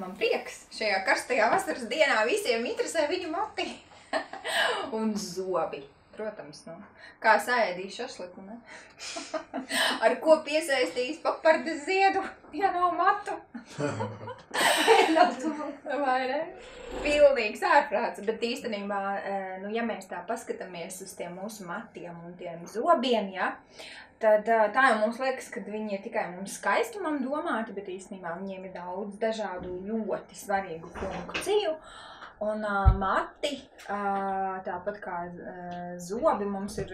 Man prieks šajā karstajā vasaras dienā visiem interesē viņu mati un zobi. Protams, nu, kā sēdīs šašliku, ne? Ar ko piesaistīs papardes ziedu, ja nav matu? Vai ne? Pilnīgs ārprāts, bet īstenībā, eh, nu, ja mēs tā paskatāmies uz tiem mūsu matiem un tiem zobiem, ja, tad tā jau mums liekas, ka viņi ir tikai mums skaistumam domāti, bet īstenībā viņiem ir daudz dažādu ļoti svarīgu funkciju. Un uh, mati, uh, tāpat kā uh, zobi, mums ir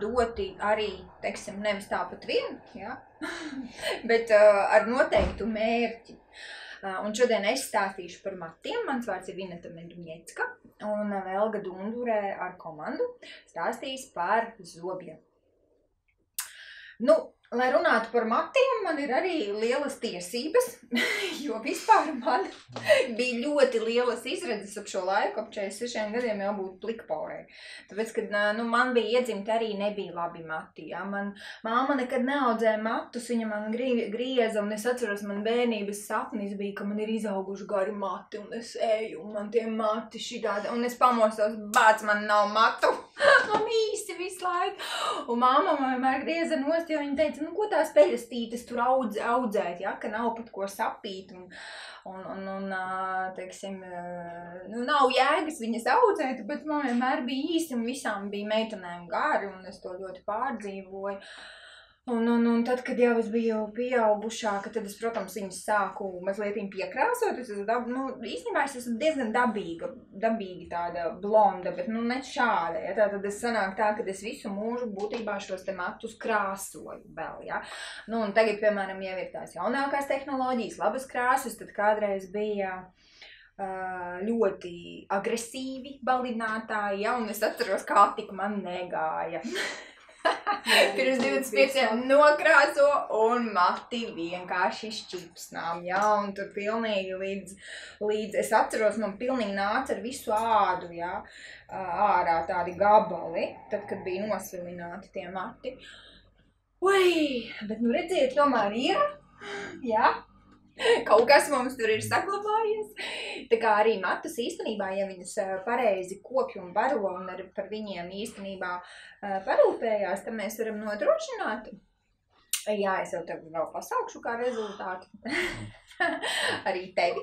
doti arī, teiksim, nevis tāpat vien, ja? bet uh, ar noteiktu mērķi. Uh, un šodien es stāstīšu par matiem. Mans vārds ir Vineta Meduņecka, un Velga Dundurē ar komandu stāstīs par zobiem. Nu, Lai runātu par matiem, man ir arī lielas tiesības, jo vispār man bija ļoti lielas izredzes ap šo laiku, ap 46 gadiem jau būt plikpaurē. Tāpēc, kad nu, man bija iedzimta arī nebija labi mati. Ja? Man māma nekad neaudzēja matus, viņa man grieza, un es atceros, man bērnības sapnis bija, ka man ir izauguši gari mati, un es eju, un man tie mati šitādi, un es pamostos, bāc, man nav matu, man īsti visu laiku. Un māma man vienmēr grieza nost, jo viņa teica, nu, ko tās peļastītes tur audz, audzēt, ja, ka nav pat ko sapīt. Un, un, un, un teiksim, nu, nav jēgas viņas audzēt, bet man vienmēr bija īsi un visām bija meitenēm gari, un es to ļoti pārdzīvoju. Un, un, un tad, kad jau es biju pieaugušāka, tad es, protams, viņas sāku mazliet piekrāsot. Es esmu dab, nu, īstenībā es esmu diezgan dabīga, dabīgi tāda blonda, bet nu, ne šāda. Ja? Tā tad es sanāk tā, ka es visu mūžu būtībā šos te matus krāsoju vēl. Ja? Nu, un tagad, piemēram, jau ir tās jaunākās tehnoloģijas, labas krāsas, tad kādreiz bija ļoti agresīvi balinātāji, ja, un es atceros, kā tik man negāja. Pirms 25 nokrāso un mati vienkārši šķipsnām, jā, un tur pilnīgi līdz, līdz, es atceros, man pilnīgi nāca ar visu ādu, jā, ārā tādi gabali, tad, kad bija nosvilināti tie mati. Ui, bet nu redziet, tomēr ir, jā, kaut kas mums tur ir saglabājies. Tā kā arī matus īstenībā, ja viņus pareizi kopj un baro un ar, par viņiem īstenībā parūpējās, tad mēs varam nodrošināt. Jā, es jau tev vēl pasaukšu kā rezultātu. arī tevi.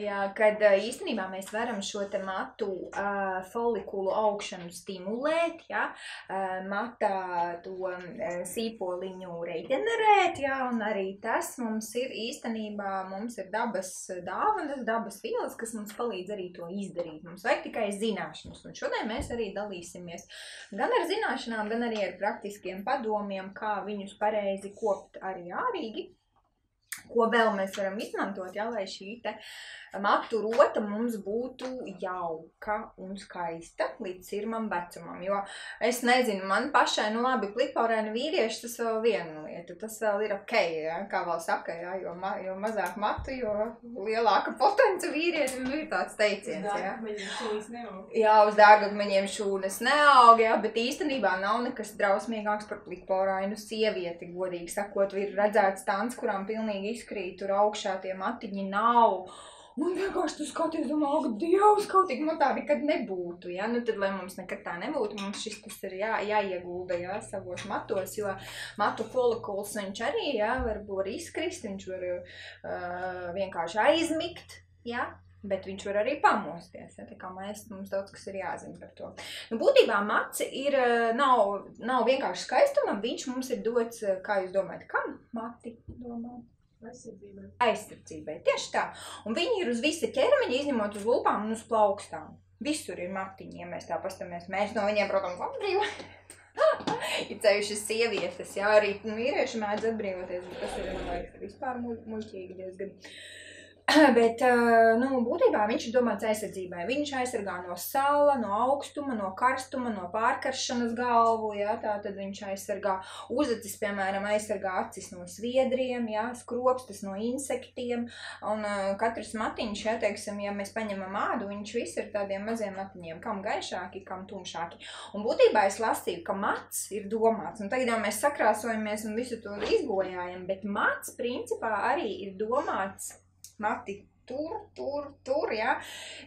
Jā, kad īstenībā mēs varam šo te matu uh, folikulu augšanu stimulēt, jā, uh, matā to uh, sīpoliņu reģenerēt, jā, un arī tas mums ir īstenībā, mums ir dabas dāvanas, dabas vielas, kas mums palīdz arī to izdarīt. Mums vajag tikai zināšanas, un šodien mēs arī dalīsimies gan ar zināšanām, gan arī ar praktiskiem padomiem, kā viņus pareizi kopt arī ārīgi ko vēl mēs varam izmantot, ja, lai šī te matu rota mums būtu jauka un skaista līdz sirmam vecumam. Jo es nezinu, man pašai, nu labi, kliporēni vīrieši, tas vēl viena lieta, tas vēl ir ok, ja, kā vēl saka, ja, jo, ma, jo mazāk matu, jo lielāka potence vīrietim ir tāds teiciens. Ja. Jā, uz dārgakmeņiem šūnas neaug, ja, bet īstenībā nav nekas drausmīgāks par kliporēnu sievieti, godīgi sakot, ir redzēts tāds, kurām pilnīgi izkrīt tur augšā tie matiņi nav. Un vienkārši tu skaties, domā, ak, Dievs, kaut tik man tā nekad nebūtu, ja? Nu, tad, lai mums nekad tā nebūtu, mums šis tas ir jā, jāiegulda, jā, savos matos, jo matu folikuls viņš arī, jā, var, var izkrist, viņš var uh, vienkārši aizmigt, jā, Bet viņš var arī pamosties. Ja? Tā kā mēs, mums daudz kas ir jāzina par to. Nu, būtībā maci ir, nav, nav vienkārši skaistumam, viņš mums ir dots, kā jūs domājat, kam mati domājat? Aizsardzībai. Aizsardzībai. Tieši tā. Un viņi ir uz visa ķermeņa, izņemot uz lūpām un uz plaukstām. Visur ir matiņi, ja mēs tā pastamies. Mēs no viņiem, protams, atbrīvojamies. ir ceļušas sievietes, jā, arī vīrieši mēdz atbrīvoties, bet tas ir, man liekas, vispār muļķīgi diezgan. Bet, nu, būtībā viņš ir domāts aizsardzībai. Viņš aizsargā no sala, no augstuma, no karstuma, no pārkaršanas galvu, jā, tā tad viņš aizsargā uzacis, piemēram, aizsargā acis no sviedriem, jā, skropstas no insektiem, un uh, katrs matiņš, jā, teiksim, ja mēs paņemam ādu, viņš viss ir tādiem maziem matiņiem, kam gaišāki, kam tumšāki. Un būtībā es lasīju, ka mats ir domāts, un tagad jau mēs sakrāsojamies un visu to izbojājam, bet mats principā arī ir domāts mati tur, tur, tur, ja,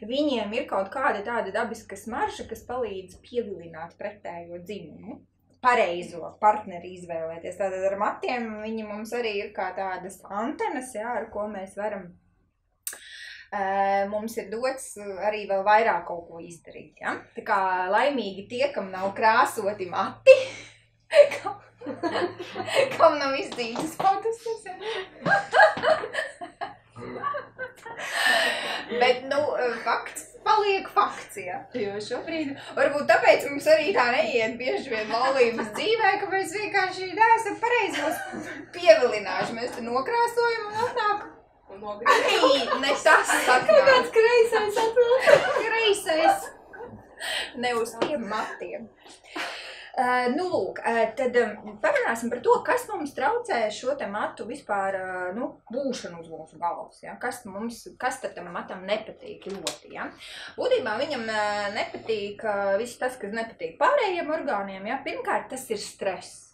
viņiem ir kaut kāda tāda dabiska smarža, kas palīdz pievilināt pretējo dzimumu. Pareizo partneri izvēlēties. Tātad ar matiem viņi mums arī ir kā tādas antenas, jā, ar ko mēs varam mums ir dots arī vēl vairāk kaut ko izdarīt. Ja? Tā kā laimīgi tie, kam nav krāsoti mati, kam, kam nav izdzītas fotos. Bet, nu, fakts paliek fakts, ja. Jo šobrīd, varbūt tāpēc mums arī tā neiet bieži vien laulības dzīvē, ka mēs vienkārši neesam pareizos pievilinājuši. Mēs te nokrāsojam un atnāk Ai, ne tas saka. Kāds kreisais atnāk. Kreisais. Ne uz tiem matiem. Nu, lūk, tad um, parunāsim par to, kas mums traucē šo te matu vispār nu, būšanu uz mūsu galvas. Ja? Kas, mums, kas tad tam matam nepatīk ļoti. Ja? Būtībā viņam nepatīk viss tas, kas nepatīk pārējiem orgāniem. Ja? Pirmkārt, tas ir stress.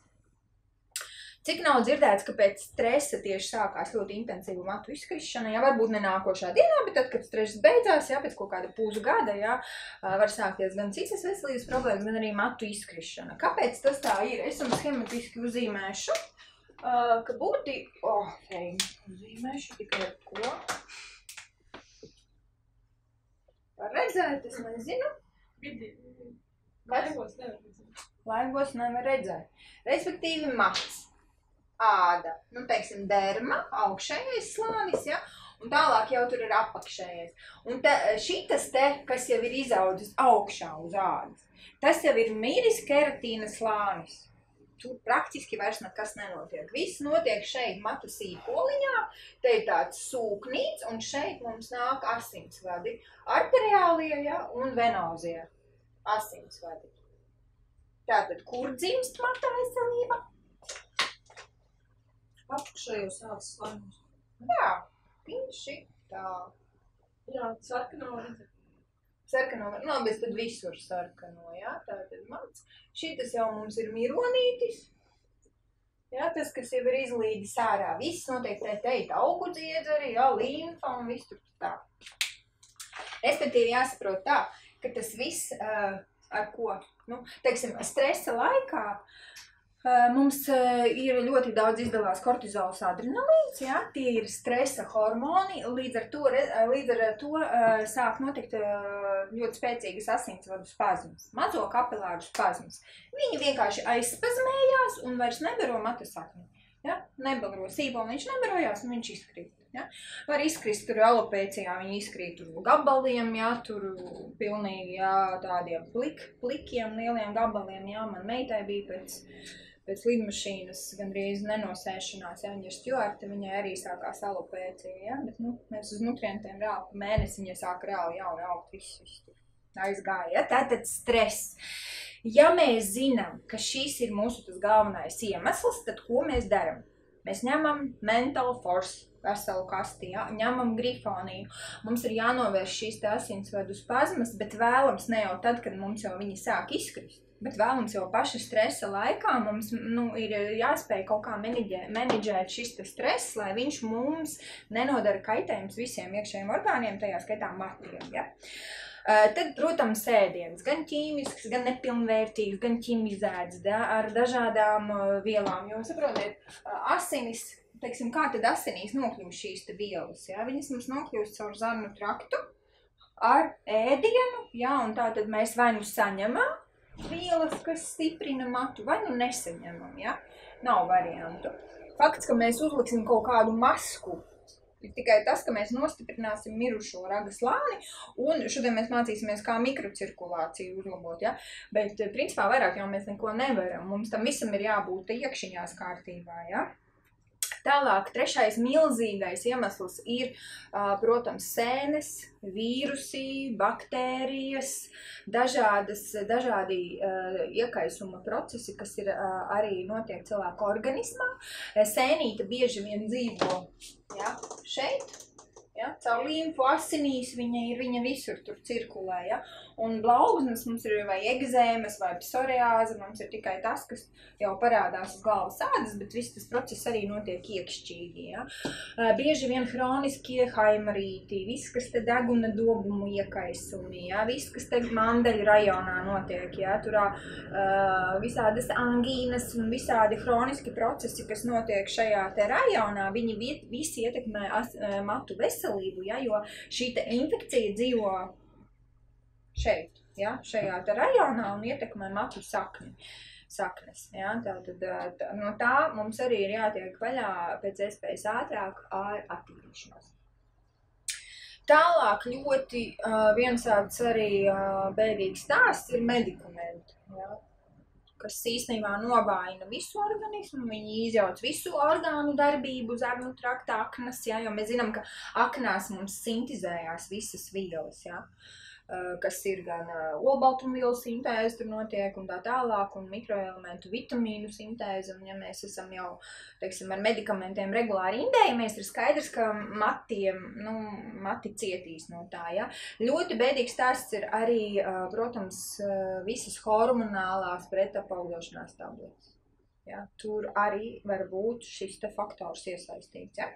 Cik nav dzirdēts, ka pēc stresa tieši sākās ļoti intensīva matu izkrišana, ja varbūt ne nākošā dienā, bet tad, kad stress beidzās, ja pēc kaut kāda pusgada, ja var sākties gan citas veselības problēmas, gan arī matu izkrišana. Kāpēc tas tā ir? Es jums schematiski uzzīmēšu, ka būti, oh, hei, uzzīmēšu tikai ko. Var redzēt, es nezinu. Laivos nevar redzēt. Laivos nevar redzēt. Respektīvi mats āda, nu, teiksim, derma, augšējais slānis, ja, un tālāk jau tur ir apakšējais. Un te, šitas te, kas jau ir izaudzis augšā uz ādas, tas jau ir miris keratīna slānis. Tur praktiski vairs nekas nenotiek. Viss notiek šeit matu sīkoliņā, te ir tāds sūknīts, un šeit mums nāk asinsvadi. Arteriālie, ja, un venozie asinsvadi. Tātad, kur dzimst mata veselība? Apakšējos ādas slāņos. Jā, tieši tā. Jā, sarkano redzēt. Sarkano, nu, bet tad visur sarkano, jā, tā tad mans. Šitas jau mums ir mironītis. Jā, tas, kas jau ir izlīdis ārā, viss notiek pretēji, augu dziedzeri, jā, līmfa un viss tur tā. Respektīvi jāsaprot tā, ka tas viss, uh, ar ko, nu, teiksim, stresa laikā, Uh, mums uh, ir ļoti daudz izdalās kortizols, adrenalīns, ja? tie ir stresa hormoni. Līdz ar to, līdz ar to sāk notikt ļoti spēcīgas asinsvadu spazmas, mazo kapilāru spazmas. Viņi vienkārši aizspazmējās un vairs nebaro matasakni. Ja? Nebaro sīpolu, viņš nebarojās un viņš izkrīt. Ja? Var izkrist tur alopēcijā, viņi izkrīt tur gabaliem, ja, tur pilnīgi, jā, tādiem plik, plikiem, lieliem gabaliem, jā, man meitai bija pēc pēc lidmašīnas gandrīz nenosēšanās, ir stjuarta, viņai arī sākās alopēcija, ja? bet, nu, mēs uz nutrientiem reāli mēnesi viņa sāk reāli jauni augt, viss, viss tur aizgāja, ja? tātad stress. Ja mēs zinām, ka šis ir mūsu tas galvenais iemesls, tad ko mēs darām? Mēs ņemam mental force, veselu kasti, ja? ņemam grifoniju. Mums ir jānovērš šīs asinsvadu spazmas, bet vēlams ne jau tad, kad mums jau viņi sāk izkrist. Bet vēlams jau paša stresa laikā mums nu, ir jāspēj kaut kā menedžēt, menedžēt šis stress, lai viņš mums nenodara kaitējumus visiem iekšējiem orgāniem, tajā skaitā matiem. Ja? Uh, tad, protams, ēdiens gan ķīmisks, gan nepilnvērtīgs, gan ķimizēts da, ar dažādām uh, vielām. Jo, saprotiet, uh, asinis, teiksim, kā tad asinīs nokļūst šīs vielas? Ja? Viņas mums nokļūst caur zarnu traktu ar ēdienu, ja? un tā tad mēs vai nu saņemam, vielas, kas stiprina matu, vai nu nesaņemam, ja? Nav variantu. Fakts, ka mēs uzliksim kaut kādu masku, ir tikai tas, ka mēs nostiprināsim mirušo ragas slāni, un šodien mēs mācīsimies, kā mikrocirkulāciju uzlabot, ja? Bet, principā, vairāk jau mēs neko nevaram. Mums tam visam ir jābūt iekšiņās kārtībā, ja? Tālāk, trešais milzīgais iemesls ir, protams, sēnes, vīrusi, baktērijas, dažādas, dažādi iekaisuma procesi, kas ir arī notiek cilvēku organismā. Sēnīte bieži vien dzīvo ja, šeit, Ja? Caur līmfu asinīs viņa ir, viņa visur tur cirkulē. Ja? Un blauzmas mums ir vai egzēmas vai psoriāze, mums ir tikai tas, kas jau parādās uz galvas ādas, bet viss tas process arī notiek iekšķīgi. Ja? Bieži vien hroniskie haimarīti, viss, kas te deguna dobumu iekaisumi, ja? viss, kas te mandeļu rajonā notiek, ja? tur uh, visādas angīnas un visādi hroniski procesi, kas notiek šajā te rajonā, viņi vi- visi ietekmē matu veselību, ja? jo šī infekcija dzīvo šeit, ja, šajā rajonā un ietekmē matu sakni. Saknes, ja, tā, tad, tā, no tā mums arī ir jātiek vaļā pēc iespējas ātrāk ar attīrīšanos. Tālāk ļoti uh, viens tāds arī uh, bēdīgs stāsts ir medikamenti, ja, kas īstenībā novājina visu organismu, viņi izjauc visu orgānu darbību, zarnu trakta aknas, ja, jo mēs zinām, ka aknās mums sintizējās visas vielas, ja, uh, kas ir gan uh, olbaltumvielu sintēze tur notiek un tā tālāk, un mikroelementu vitamīnu sintēze, un ja mēs esam jau, teiksim, ar medikamentiem regulāri indējamies, ir skaidrs, ka matiem, nu, mati cietīs no tā, ja. Ļoti bēdīgs stāsts ir arī, uh, protams, visas hormonālās pretapaugļošanās tabletes. Ja, tur arī var būt šis faktors iesaistīts. Ja.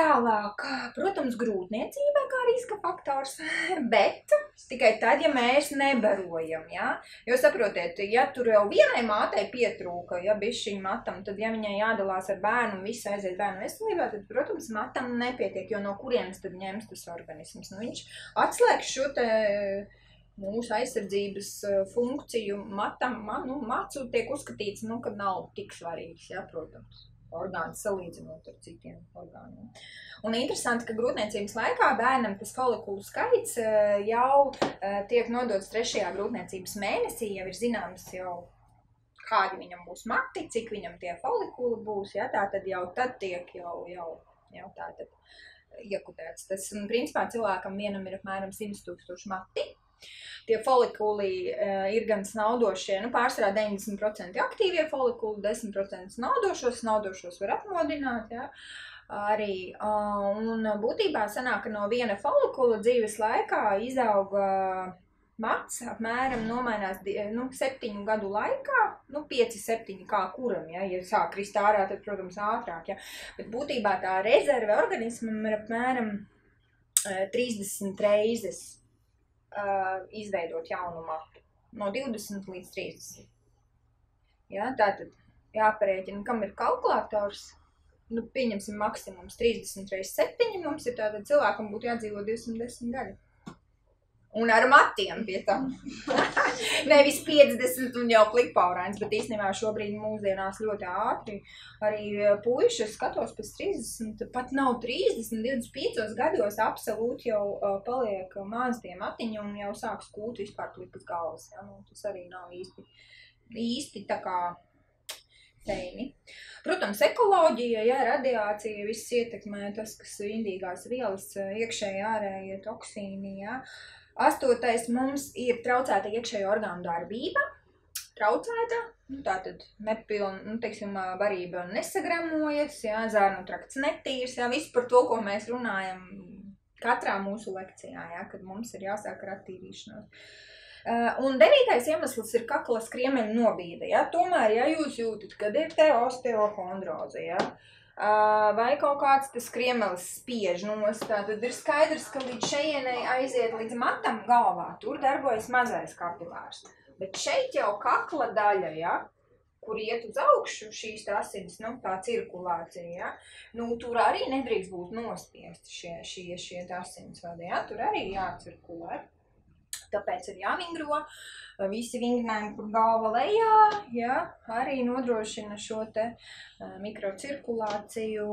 Tālāk, protams, grūtniecība kā riska faktors, bet tikai tad, ja mēs nebarojam. Ja? Jo saprotiet, ja tur jau vienai mātei pietrūka, ja šī matam, tad, ja viņai jādalās ar bērnu un viss aiziet bērnu veselībā, tad, protams, matam nepietiek, jo no kurienes tad ņems tas organisms. Nu, viņš atslēgs šo te mūsu aizsardzības eh, funkciju matam, man, nu, macu tiek uzskatīts, nu, ka nav tik svarīgs, ja, protams orgāns salīdzinot ar citiem orgāniem. Un interesanti, ka grūtniecības laikā bērnam tas folikulu skaits eh, jau eh, tiek nodots trešajā grūtniecības mēnesī, jau ir zināms jau kādi viņam būs mati, cik viņam tie folikuli būs, ja tā tad jau tad tiek jau, jau, jau tā tad iekudēts. Tas, un principā cilvēkam vienam ir apmēram 100 tūkstoši mati, Tie folikuli uh, ir gan snaudošie, nu, pārsvarā 90% aktīvie folikuli, 10% snaudošos, snaudošos var apmodināt. Ja? Arī, uh, un būtībā sanāk, ka no viena folikula dzīves laikā izauga mats, apmēram nomainās di- nu, septiņu gadu laikā, nu, 5, 7 kā kuram, ja, ja sāk krist ārā, tad, protams, ātrāk, ja. Bet būtībā tā rezerve organismam ir apmēram uh, 30 reizes uh, izveidot jaunu matu. No 20 līdz 30. Ja, tā tad jāparēķina, kam ir kalkulators. Nu, pieņemsim, maksimums 30 reizes 7. Mums ir tātad cilvēkam būtu jādzīvo 210 gadi. Un ar matiem pie tam. Nevis 50 un jau klikpaurains, bet īstenībā šobrīd mūsdienās ļoti ātri arī eh, puiši, skatos pēc 30, pat nav 30, 25 gados absolūti jau uh, paliek maz tie matiņi un jau sāk skūt vispār klipas galvas. Ja? Nu, tas arī nav īsti, īsti tā kā teini. Protams, ekoloģija, ja, radiācija, viss ietekmē tas, kas indīgās vielas, iekšēji ārējie toksīni, ja. Astotais mums ir traucēta iekšējo orgānu darbība, traucēta, nu, tā tad nepilna, nu, teiksim, barība nesagramojas, jā, zārnu trakts netīrs, jā, viss par to, ko mēs runājam katrā mūsu lekcijā, jā, kad mums ir jāsāk ar attīrīšanos. Uh, un devītais iemesls ir kakla skriemeļa nobīde. Ja? Tomēr, ja jūs jūtat, kad ir te osteohondroze, ja? uh, vai kaut kāds tas skriemelis spiež nost, tad ir skaidrs, ka līdz šejienei aiziet līdz matam galvā. Tur darbojas mazais kapilārs. Bet šeit jau kakla daļa, ja? kur iet uz augšu šīs asins, nu, tā cirkulācija, ja? nu, tur arī nedrīkst būt nospiesti šie, šie, šie asinsvadi, ja? tur arī jācirkulē. Tāpēc ir jāvingro. Visi vingrinājumi, kur galva lejā, ja, arī nodrošina šo te mikrocirkulāciju,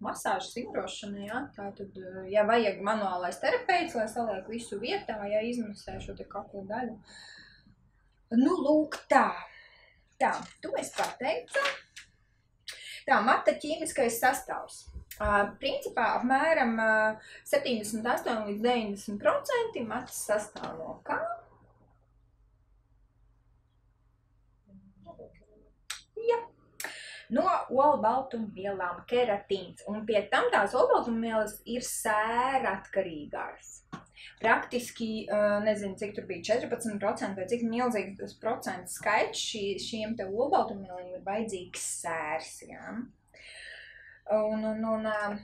masāžas vingrošanu. Ja. Tātad, uh, ja vajag manuālais terapeits, lai saliek visu vietā, ja izmasē šo te kaklu daļu. Nu, lūk, tā. Tā, tu esi pateica. Tā, mata ķīmiskais sastāvs. Principā apmēram uh, 78 līdz 90% matas sastāv no kā? Ja. no olbaltumvielām keratīns. Un pie tam tās olbaltumvielas ir sēra atkarīgās. Praktiski, nezinu, cik tur bija 14% vai cik milzīgs tas procentu skaits šī, šiem te olbaltumvieliem ir vajadzīgs sērs. Jā. Un, un, un uh,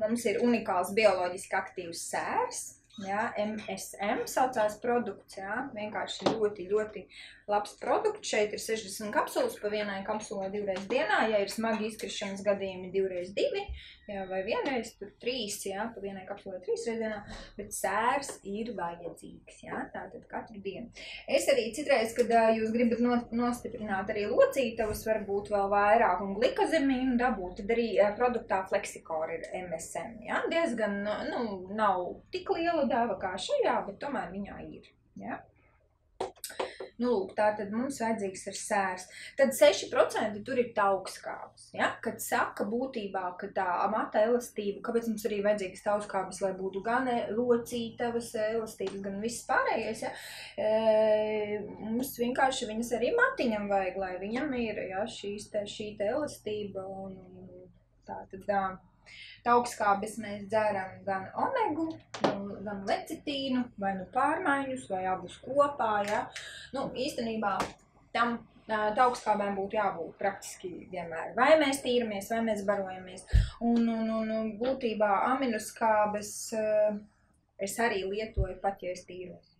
mums ir unikāls bioloģiski aktīvs sērs. Jā, MSM saucās produkts, jā, vienkārši ļoti, ļoti labs produkts. Šeit ir 60 kapsulas, pa vienai kapsulai divreiz dienā, ja ir smagi izkrišanas gadījumi divreiz divi, jā, vai vienreiz tur trīs, jā, pa vienai kapsulai trīs reiz dienā, bet sērs ir vajadzīgs, jā, tātad katru dienu. Es arī citreiz, kad jūs gribat no, nostiprināt arī locītavas, varbūt vēl vairāk un glikozemīnu dabūt, tad arī produktā Flexicor ir MSM, jā, diezgan, nu, nav tik liela deva kā šajā, bet tomēr viņā ir, jā. Nu, lūk, tā tad mums vajadzīgs ir sērs. Tad 6% tur ir taukskābes. Ja? Kad saka būtībā, ka tā mata elastība, kāpēc mums arī vajadzīgas taukskābes, lai būtu gan e, locītavas elastības, gan viss pārējais, ja? e, mums vienkārši viņas arī matiņam vajag, lai viņam ir ja, šīs te, šī te elastība un tā tad tā. Taukskābes mēs dzēram gan omegu, gan lecitīnu, vai nu pārmaiņus, vai abus kopā. Ja? Nu, īstenībā tam taukskābēm būtu jābūt praktiski vienmēr. Vai mēs tīramies, vai mēs barojamies. Un, un, un, un būtībā aminoskābes es arī lietoju pat, ja es tīros.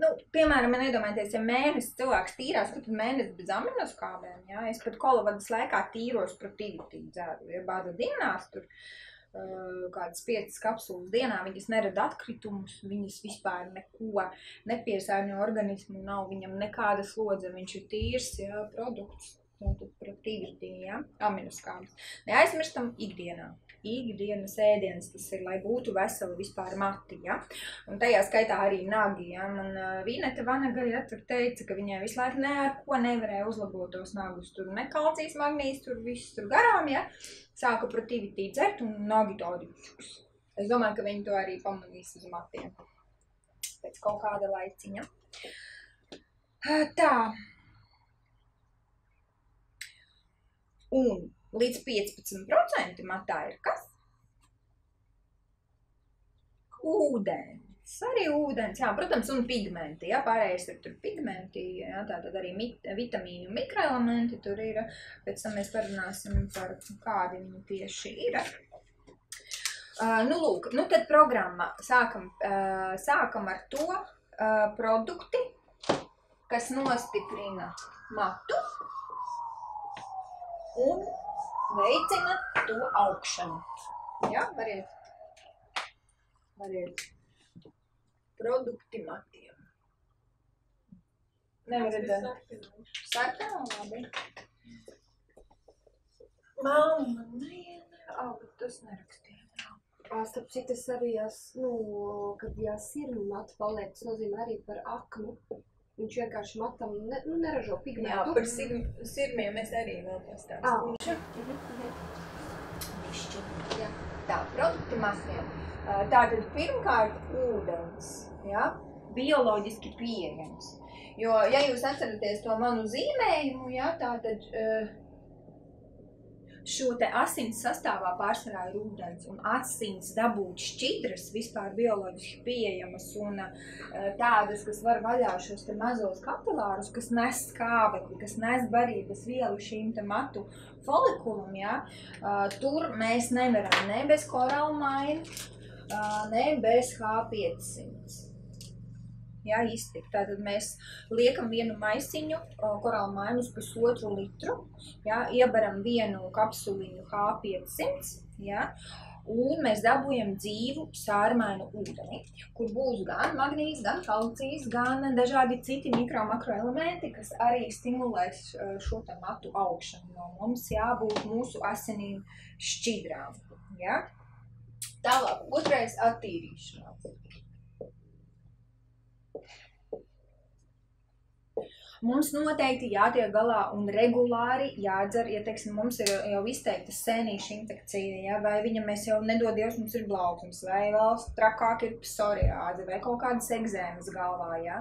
Nu, piemēram, nedomājieties, ja mēnesis cilvēks tīrās, tad mēnesis bez aminoskābēm. Ja? Es pat kolavadas laikā tīros protīvitību dzēru. Ja bāda dienās tur uh, kādas piecas kapsulas dienā, viņas nerada atkritumus, viņas vispār neko nepiesārņo organismu, nav viņam nekāda slodze, viņš ir tīrs ja, produkts. Tātad protīvitība, ja? aminoskābes. Neaizmirstam ikdienā ikdienas ēdienas, tas ir, lai būtu veseli vispār mati, ja? Un tajā skaitā arī nagi, ja? Man uh, Vīneta Vanaga, ja, tur teica, ka viņai visu laiku ne ar ko nevarēja uzlabot tos nagus, tur ne kalcijas magnīs, tur viss tur garām, ja? Sāka protivitī dzert un nagi tādi. Es domāju, ka viņi to arī pamanīs uz matiem. Pēc kaut kāda laiciņa. Tā. Un līdz 15% matā ir kas? Ūdens. Arī ūdens, jā, protams, un pigmenti, jā, pārējais ir tur pigmenti, jā, tātad arī mit, vitamīni un mikroelementi tur ir, pēc tam mēs parunāsim par kādi viņi tieši ir. Uh, nu, lūk, nu tad programma, sākam, uh, sākam ar to uh, produkti, kas nostiprina matu un veicina to augšanu. Ja, variet, variet produkti matiem. Nevar redzēt. Sarkanā labi. Mamma, nē, bet tas nerakstīja. Starp citu, es arī, jas, nu, kad jāsirmi matu paliek, tas nozīmē arī par aknu. Viņš vienkārši matam ne, nu, neražo Jā, pigmentu. par sirm, sirmiem es arī vēl pastāstīšu. Jā. Tā, produkti matiem. Ā, Tātad pirmkārt ūdens, ja? bioloģiski pieejams. Jo, ja jūs atceraties to manu zīmējumu, ja, tātad uh, šo te asins sastāvā pārsvarā ir ūdens, un asins dabūt šķidras, vispār bioloģiski pieejamas, un uh, tādas, kas var vaļā šos te mazos kapilārus, kas nes skābekli, kas nes barības vielu šīm te matu folikulam, ja, uh, tur mēs nevaram ne bez koralmaina, uh, ne bez H500 jā, iztikt. Tātad mēs liekam vienu maisiņu korāla mainu uz pusotru litru, jā, iebaram vienu kapsuliņu H500, jā, un mēs dabūjam dzīvu sārmainu ūdeni, kur būs gan magnīs, gan kalcijas, gan dažādi citi mikro makroelementi, kas arī stimulēs šo te matu augšanu, jo mums jābūt mūsu asinīm šķidrām, jā. Tālāk, otrais attīrīšanās. Mums noteikti jātiek galā un regulāri jādzer, ja teiksim, mums ir jau izteikta sēnīša infekcija, ja, vai viņam mēs jau nedod Dievs, mums ir blauksums, vai vēl trakāk ir psoriāze, vai kaut kādas egzēmas galvā, ja.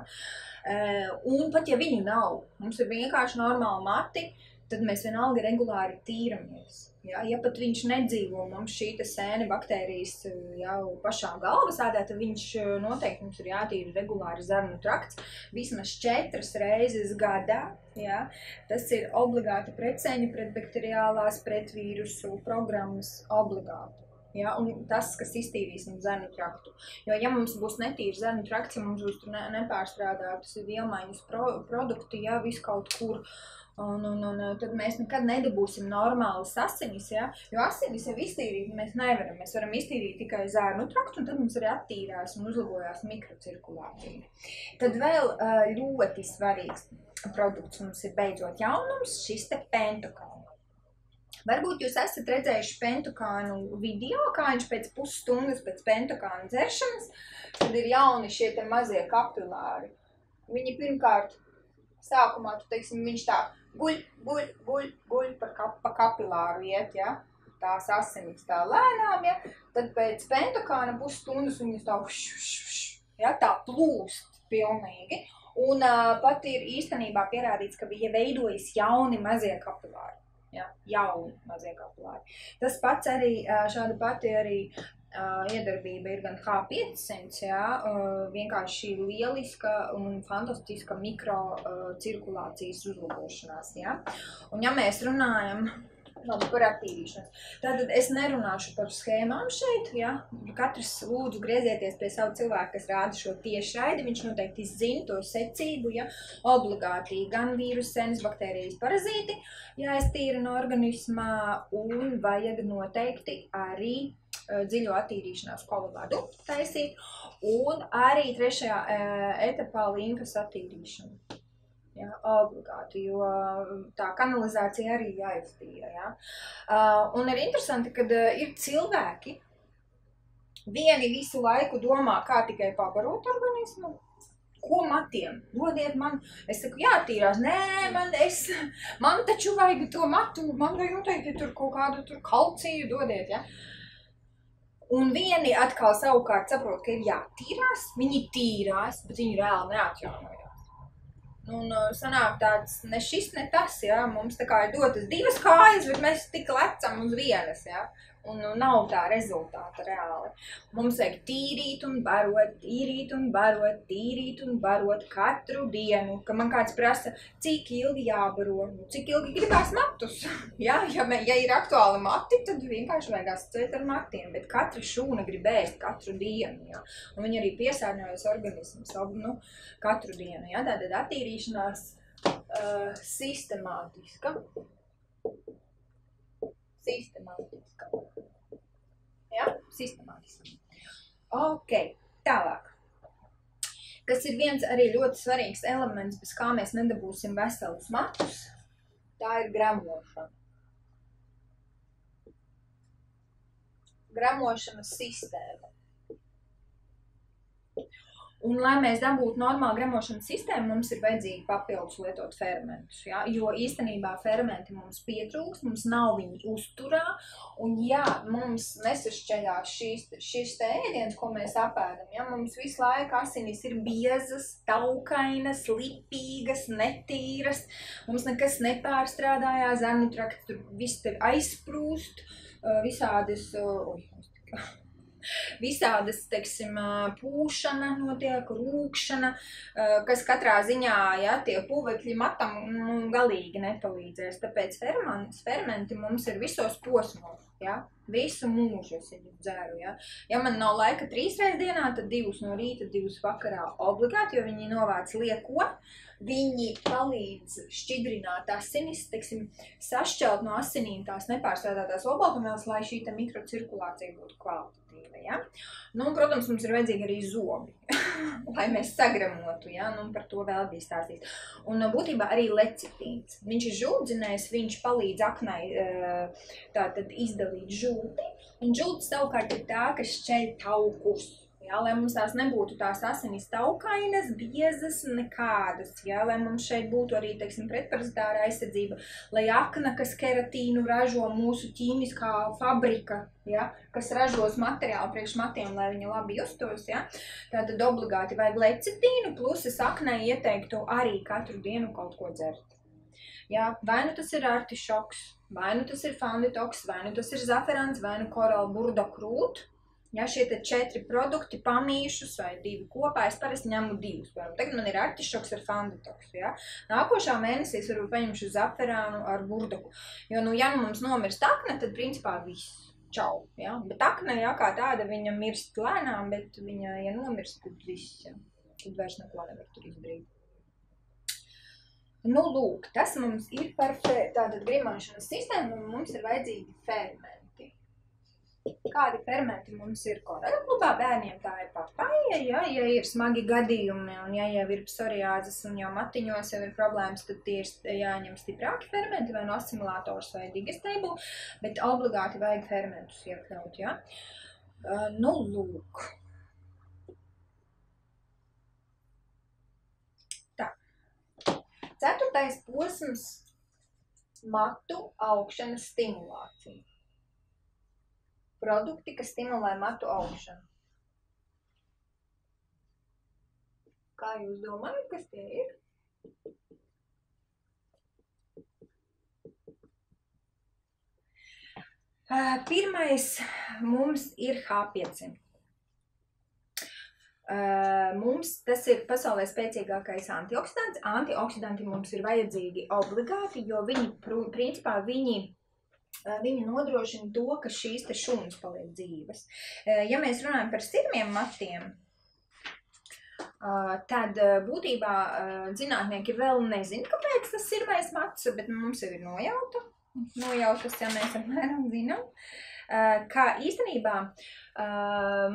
Un pat ja viņu nav, mums ir vienkārši normāli mati, tad mēs vienalga regulāri tīramies. Ja, ja pat viņš nedzīvo mums šī sēne baktērijas eh, jau pašā galvas ādē, tad viņš eh, noteikti mums ir jātīra regulāri zarnu trakts vismaz četras reizes gadā. Ja. Tas ir obligāti pretseņu, pret bakteriālās, pret vīrusu programmas obligāti. Ja, un tas, kas iztīrīs mums zēnu traktu. Jo, ja mums būs netīrs zēnu trakts, ja mums būs ne, nepārstrādātas vielmaiņas pro, produkti, ja viss kaut kur, un, un, un tad mēs nekad nedabūsim normālas asinis, ja? jo asinis jau iztīrīt mēs nevaram. Mēs varam iztīrīt tikai zēnu traktu, un tad mums arī attīrās un uzlabojās mikrocirkulācija. Tad vēl ā, ļoti svarīgs produkts mums ir beidzot jaunums, šis te pentokāns. Varbūt jūs esat redzējuši pentukānu video, kā viņš pēc pusstundas pēc pentukāna dzeršanas, tad ir jauni šie te mazie kapilāri. Viņi pirmkārt, sākumā, tu teiksim, viņš tā guļ, guļ, guļ, guļ pa, kap, pa kapilāru iet, ja? Tās asinis tā lēnām, ja? Tad pēc pentukāna pusstundas viņas tā, š, š, š, ja? tā plūst pilnīgi. Un uh, pat ir īstenībā pierādīts, ka bija veidojas jauni mazie kapilāri. Ja, jauni mazie kapilāri. Tas pats arī, šāda pati arī ā, iedarbība ir gan H500, jā, ā, vienkārši lieliska un fantastiska mikrocirkulācijas uzlabošanās. Jā. Un ja mēs runājam labi, par attīrīšanos, tad es nerunāšu par schēmām šeit. Ja? Katrs lūdzu griezieties pie savu cilvēku, kas rāda šo tiešraidi. Viņš noteikti zina to secību, ja obligāti gan vīrusu, senas baktērijas, parazīti jāiztīra no organismā un vajag noteikti arī uh, dziļo attīrīšanās kolivādu taisīt un arī trešajā uh, etapā līmfas attīrīšanu. Ja, obligāti, jo tā kanalizācija arī jāiztīra. Ja. Uh, un ir interesanti, ka ir cilvēki, vieni visu laiku domā, kā tikai pabarot organismu, ko matiem? Dodiet man, es saku, jātīrās. Nē, man, es, man taču vajag to matu, man vajag noteikti tur kaut kādu tur kalciju dodiet, ja. Un vieni atkal savukārt saprot, ka ir jātīrās, viņi tīrās, bet viņi reāli neatjaunojās. Un uh, sanāk tāds, ne šis, ne tas, jā, mums tā kā ir dotas divas kājas, bet mēs tik lecam uz vienas, jā. Un nu, nav tā rezultāta reāli. Mums vajag tīrīt un barot, tīrīt un barot, tīrīt un barot katru dienu. Ka man kāds prasa, cik ilgi jābaro, nu, cik ilgi gribās matus. ja, ja, ja ir aktuāli mati, tad vienkārši vajag asociēt ar matiem. Bet katra šūna grib ēst katru dienu. Ja. Un viņi arī piesārņojas organisms nu, katru dienu. Ja. Tātad attīrīšanās uh, sistemātiska sistemātiska. Ja? Sistemātiski. Ok, tālāk. Kas ir viens arī ļoti svarīgs elements, bez kā mēs nedabūsim veselus matus, tā ir gramošana. Gramošanas sistēma. Un, lai mēs dabūtu normālu gremošanas sistēmu, mums ir vajadzīgi papildus lietot fermentus. Ja? Jo īstenībā fermenti mums pietrūks, mums nav viņi uzturā. Un, ja mums nesašķeļās šīs, šis te ēdiens, ko mēs apēdam, ja mums visu laiku asinis ir biezas, taukainas, lipīgas, netīras, mums nekas nepārstrādājās, zemu trakts tur viss te aizsprūst, visādas. Uj, visādas, teiksim, pūšana notiek, rūkšana, kas katrā ziņā, ja tie pūvekļi matam nu, galīgi nepalīdzēs. Tāpēc ferments, fermenti mums ir visos posmos, ja? visu mūžu es viņu dzēru. Ja? ja man nav laika trīs reizes dienā, tad divus no rīta, divus vakarā obligāti, jo viņi novāc lieko. Viņi palīdz šķidrināt asinis, teiksim, sašķelt no asinīm tās nepārstrādātās obaltumvielas, lai šī mikrocirkulācija būtu kvalitatīva. Ja? Nu, un, protams, mums ir vajadzīgi arī zobi, lai mēs sagramotu, ja? nu, par to vēl bija stāstīts. Un būtībā arī lecitīns. Viņš ir žūdzinējs, viņš palīdz aknai tātad izdalīt žūti, un žūts savukārt ir tā, kas šķeļ taukus. Jā, lai mums tās nebūtu tās asinis taukainas, biezas, nekādas. Jā, lai mums šeit būtu arī, teiksim, pretparazitāra aizsardzība, lai akna, kas keratīnu ražo mūsu ķīmiskā fabrika, jā, kas ražos materiālu priekš matiem, lai viņi labi justos, jā. Tātad obligāti vajag lecitīnu, plus es aknai ieteiktu arī katru dienu kaut ko dzert. Jā, vai nu tas ir artišoks, vai nu tas ir fanditoks, vai nu tas ir zaferāns, vai nu korāla burda krūt. Ja šie četri produkti, pamīšus vai divi kopā, es parasti ņemu divus. Piemēram, tagad man ir artišoks ar fanditoks. Ja? Nākošā mēnesī es varbūt paņemšu zaferānu ar burdaku. Jo, nu, ja nu mums nomirst akne, tad principā viss. Čau, ja? Bet akne, ja kā tāda, viņa mirst lēnām, bet viņa, ja nomirst, tad viss, ja? Tad vairs neko nevar tur izdarīt. Nu, lūk, tas mums ir par tātad grimāšanas sistēmu, un mums ir vajadzīgi fermenti. Kādi fermenti mums ir korela klubā? Bērniem tā ir papaja, ja, ja ir smagi gadījumi, un ja jau ir psoriāzes un jau matiņos jau ir problēmas, tad tie ir jāņem stiprāki fermenti, vai no asimilators vai digestable, bet obligāti vajag fermentus iekļaut, ja. Uh, nu, lūk. Tā. Ceturtais posms - matu augšanas stimulācija produkti, kas stimulē matu augšanu. Kā jūs domājat, kas tie ir? Pirmais mums ir H500. Ā, Mums tas ir pasaulē spēcīgākais antioksidants. Antioksidanti mums ir vajadzīgi obligāti, jo viņi, principā, viņi viņi nodrošina to, ka šīs šūnas paliek dzīves. Ā, Ja mēs runājam par sirmiem matiem, ā, tad būtībā zinātnieki vēl nezina, kāpēc tas sirmais mats, bet mums jau ir nojauta. Nojautas, ja mēs apmēram zinām. Ā, Kā īstenībā ā,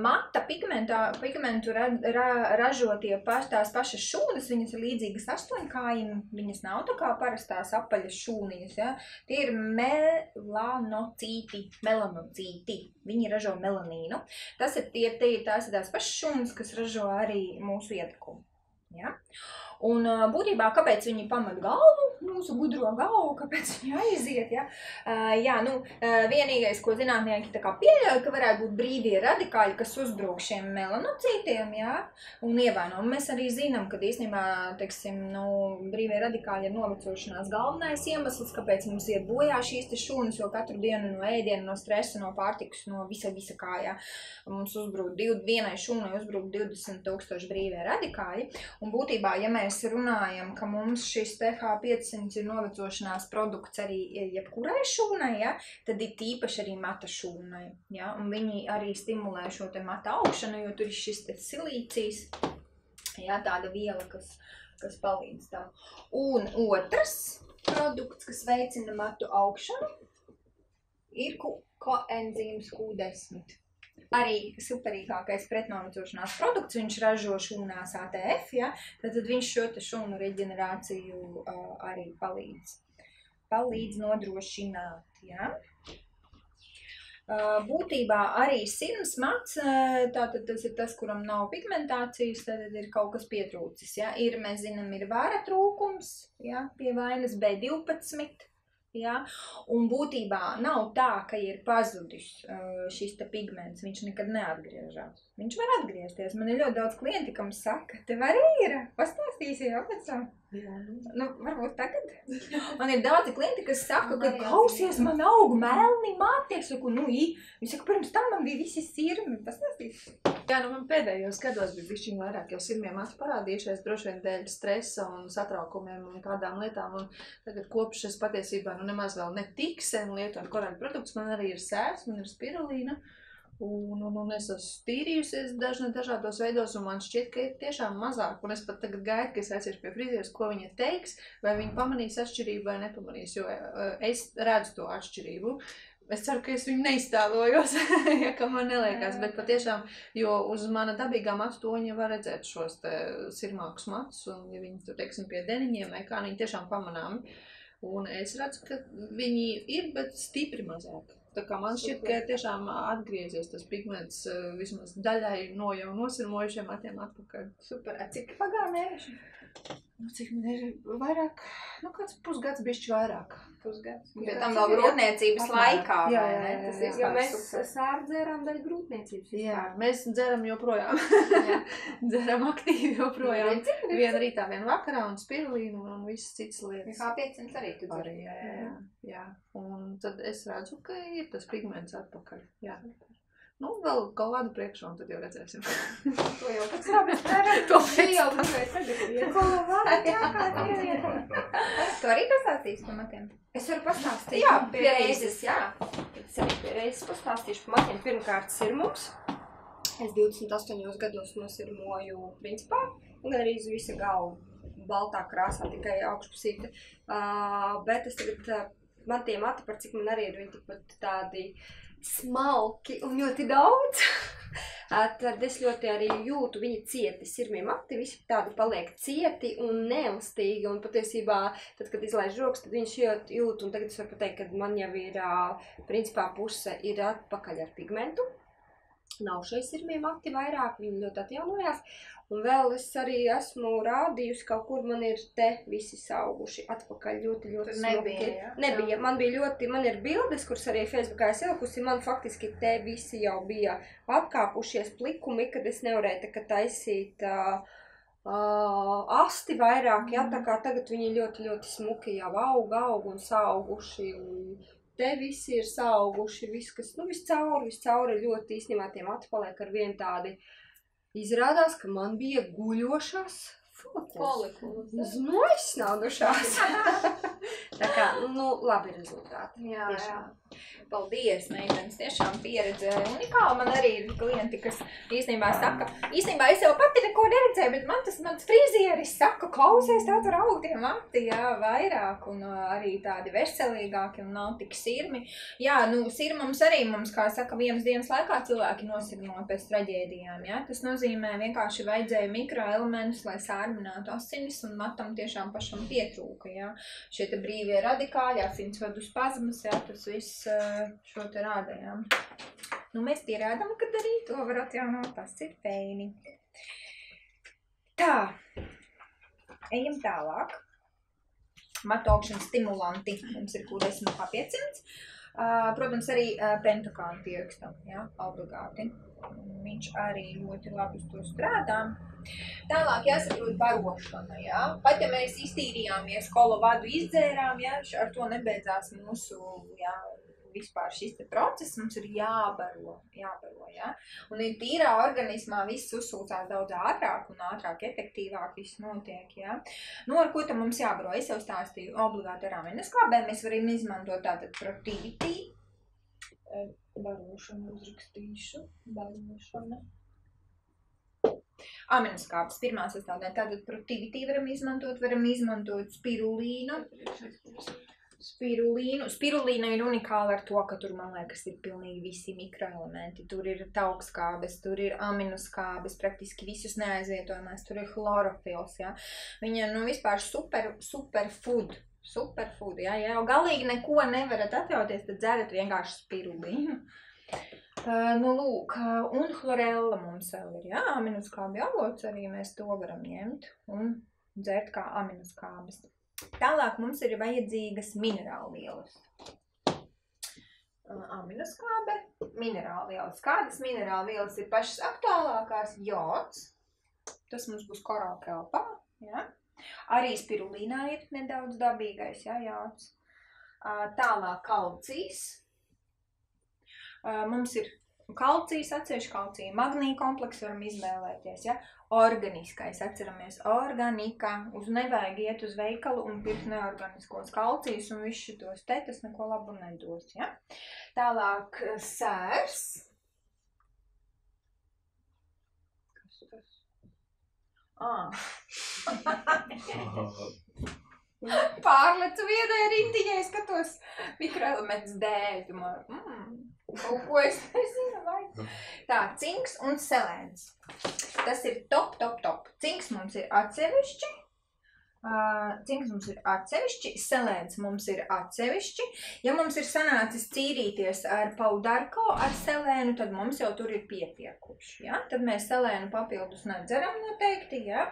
mata pigmentu ra, ra, ražotie paš, tās pašas šūnas, viņas ir līdzīgas astoņkājiem, viņas nav tā kā parastās apaļas šūniņas, ja? Tie ir melanocīti, melanocīti. Viņi ražo melanīnu. Tas ir tie, tie ir tās, tās pašas šūnas, kas ražo arī mūsu ietekmi. Ja? Un būtībā, kāpēc viņi pamet galvu, mūsu gudro galvu, kāpēc viņi aiziet, ja? Ā, jā, nu, vienīgais, ko zinātnieki pieļauj, ka varētu būt brīvie radikāļi, kas uzbruk šiem melanocītiem, jā, un ievaino. Mēs arī zinām, ka īstenībā, teiksim, nu, brīvie radikāļi ir novecošanās galvenais iemesls, kāpēc mums iet bojā šīs šūnas, jo katru dienu no ēdiena, no stresa, no pārtikas, no visa, visa kā, jā, mums uzbruk div, vienai šūnai uzbruk 20 tūkstoši brīvie radikāļi. Un būtībā, ja mēs runājam, ka mums šis TH500 ir novecošanās produkts arī jebkurai šūnai, ja, tad ir tīpaši arī mata šūnai. Ja, un viņi arī stimulē šo te mata augšanu, jo tur ir šis te silīcijas, ja, tāda viela, kas, kas palīdz tam. Un otrs produkts, kas veicina matu augšanu, ir ko- koenzīms Q10 arī superīgākais pretnovecošanās produkts, viņš ražo šūnās ATF, ja, tad, viņš šo šūnu reģenerāciju uh, arī palīdz, palīdz nodrošināt, ja. Uh, būtībā arī sirds mats, tātad tas ir tas, kuram nav pigmentācijas, tad ir kaut kas pietrūcis, ja. Ir, mēs zinām, ir vāra trūkums, ja, pie vainas B12, Ja? Un būtībā nav tā, ka ir pazudis uh, šis pigments, viņš nekad neatgriežas. Viņš var atgriezties. Man ir ļoti daudz klienti, kam saka, tev arī ir. Pastāstīsi jau pēc tam. Nu, varbūt tagad. Man ir daudzi klienti, kas saka, ka klausies, man aug melni mati. Es saku, nu. Viņi saka, pirms tam man bija visi sirmi. Pastāstīsi. Jā, nu man pēdējos gados bija bišķiņ vairāk jau sirmiem matu parādījušies, droši vien dēļ stresa un satraukumiem un kādām lietām. Un tagad kopš es patiesībā nu nemaz vēl ne tik sen lietoju korāļu produktus, man arī ir sērs, man ir spirulīna. Un, un, un es esmu tīrījusies dažna, dažādos veidos, un man šķiet, ka ir tiešām mazāk. Un es pat tagad gaidu, ka es aiziešu pie frizieres, ko viņa teiks, vai viņa pamanīs atšķirību vai nepamanīs, jo eh, es redzu to atšķirību. Es ceru, ka es viņu neiztēlojos, ja ka man neliekas, bet patiešām, jo uz mana dabīgā matu toņa var redzēt šos te sirmākus matus, un ja viņi tur, teiksim, pie deniņiem vai kā, viņi tiešām pamanāmi. Un es redzu, ka viņi ir, bet stipri mazāk. Tā kā man šķiet, ka tiešām atgriezies tas pigments eh, vismaz daļai no jau nosirmojušiem matiem atpakaļ. Super. A Cik pagāja mēneši? Nu, cik man ir vairāk, nu, kāds pusgads bišķi vairāk. Pusgads. Jā, Bet tam vēl grūtniecības laikā, Jā, vai jā, ne? jā, Tas jā. ir Jo mēs sārdzērām daļu grūtniecības. Jā, mēs dzeram joprojām. Jā. dzeram aktīvi joprojām. Vienu rītā, vienu vakarā un spirulīnu un visas citas lietas. Kā 500 arī tu dzeri. jā, jā, jā. Un tad es redzu, ka ir tas pigments atpakaļ. Jā. Nu, vēl kaut kādu priekšu, un tad jau redzēsim. To jau pēc tam To Šī jau tagad ir. Ko Tu arī pastāstīsi par matiem? Es varu pastāstīt. Jā, pie reizes, jā. Es arī pie reizes pastāstīšu par matiem. Pirmkārt, sirmums. Es 28 gados nosirmoju principā, gan arī uz visa galva. Baltā krāsā, tikai augšpusīte. Uh, bet es tagad, uh, man tie mati, par cik man arī ir, viņi tikpat tādi smalki un ļoti daudz. Tad es ļoti arī jūtu, viņi cieti, sirmie mati, visi tādi paliek cieti un neelastīgi. Un patiesībā, tad, kad izlaiž rokas, tad viņš jūt, un tagad es varu pateikt, ka man jau ir, principā, puse ir atpakaļ ar pigmentu. Nav šeit sirmie mati vairāk, viņi ļoti atjaunojās. Un vēl es arī esmu rādījusi, kaut kur man ir te visi sauguši atpakaļ ļoti, ļoti Tur nebija, smuki. ja? Nebija, man bija ļoti, man ir bildes, kuras arī Facebookā es ielikusi, man faktiski te visi jau bija atkāpušies plikumi, kad es nevarēju tā kā taisīt uh, uh, asti vairāk, ja, tā kā tagad viņi ļoti, ļoti smuki jau aug, aug un sauguši, un te visi ir sauguši, viss, kas, nu, viss cauri, viss cauri ļoti īstenībā tiem atpaliek ar vien tādi, izrādās, ka man bija guļošās folikulas. Noizsnaudušās. tā kā, nu, labi rezultāti. Jā, jā. Tiešām. Paldies, meitenes. Tiešām pieredze unikāla. Man arī ir klienti, kas īstenībā saka, īstenībā es jau pati neko neredzēju, bet man tas mans frizieris saka, klausies, tev tur aug tie mati, jā, vairāk un arī tādi veselīgāki un nav tik sirmi. Jā, nu, sirmums arī mums, kā saka, vienas dienas laikā cilvēki nosirmo pēc traģēdijām, jā. Tas nozīmē vienkārši vajadzēja mikroelementus, lai sārminātu asinis un matam tiešām pašam pietrūka, jā. Šie te brīvie radikāļi, asinsvadu spazmas, jā, tas viss šo te rāda, jā. Nu, mēs pierādām, ka arī to var atjaunot, tas ir feini. Tā, ejam tālāk. Matu augšanas stimulanti mums ir Q10 kā 500. Uh, protams, arī uh, pentakānu pierakstam, jā, obligāti. Viņš arī ļoti labi uz to strādā. Tālāk jāsaprot barošana, jā. Pat ja mēs iztīrījāmies, kolo vadu izdzērām, jā, ar to nebeidzās mūsu, jā, vispār šis process, mums ir jābaro, jābaro, jā. Un ir tīrā organismā viss uzsūcās daudz ātrāk un ātrāk, efektīvāk viss notiek, jā. Nu, ar ko tad mums jābaro? Es jau stāstīju obligāti ar aminoskābēm, mēs varam izmantot tātad protivitī. Eh, Barošanu uzrakstīšu, barošana. Aminoskābes pirmā sastāvdaļa. Tātad protivitī varam izmantot, varam izmantot spirulīnu. Spirulīnu. Spirulīna ir unikāla ar to, ka tur, man liekas, ir pilnīgi visi mikroelementi. Tur ir taukskābes, tur ir aminoskābes, praktiski visus neaizvietojamās, tur ir chlorofils, jā. Viņa, nu, vispār super, super food. Superfood, jā, ja jau galīgi neko nevarat atļauties, tad dzerat vienkārši spirulīnu. Uh, nu, lūk, un chlorella mums vēl ir, jā, aminoskābi avots arī mēs to varam ņemt un dzert kā aminoskābes. Tālāk mums ir vajadzīgas minerālvielas. Aminoskābe, minerālvielas. Kādas minerālvielas ir pašas aktuālākās? Jods. Tas mums būs korālkelpā, jā. Arī spirulīnā ir nedaudz dabīgais, jā, jods. Tālāk kalcijs. Uh, Mums ir kalcijs, atsevišķi kalcija, magnīja komplekss varam izvēlēties, ja? Organiskais, atceramies, organika, uz nevajag iet uz veikalu un pirkt neorganiskos kalcijus un visu šitos te, tas neko labu nedos, ja? Tālāk eh, sērs. Kas tas? Ā. Pārlecu vienai rindiņai, skatos mikroelementus dēļ, domāju, mm, kaut ko es nezinu, vai. Tā, cinks un selēns. Tas ir top, top, top. Cinks mums ir atsevišķi. Uh, Cinks mums ir atsevišķi, selēns mums ir atsevišķi. Ja mums ir sanācis cīrīties ar paudarko, ar selēnu, tad mums jau tur ir pietiekuši. Ja? Tad mēs selēnu papildus nedzeram noteikti. Ja?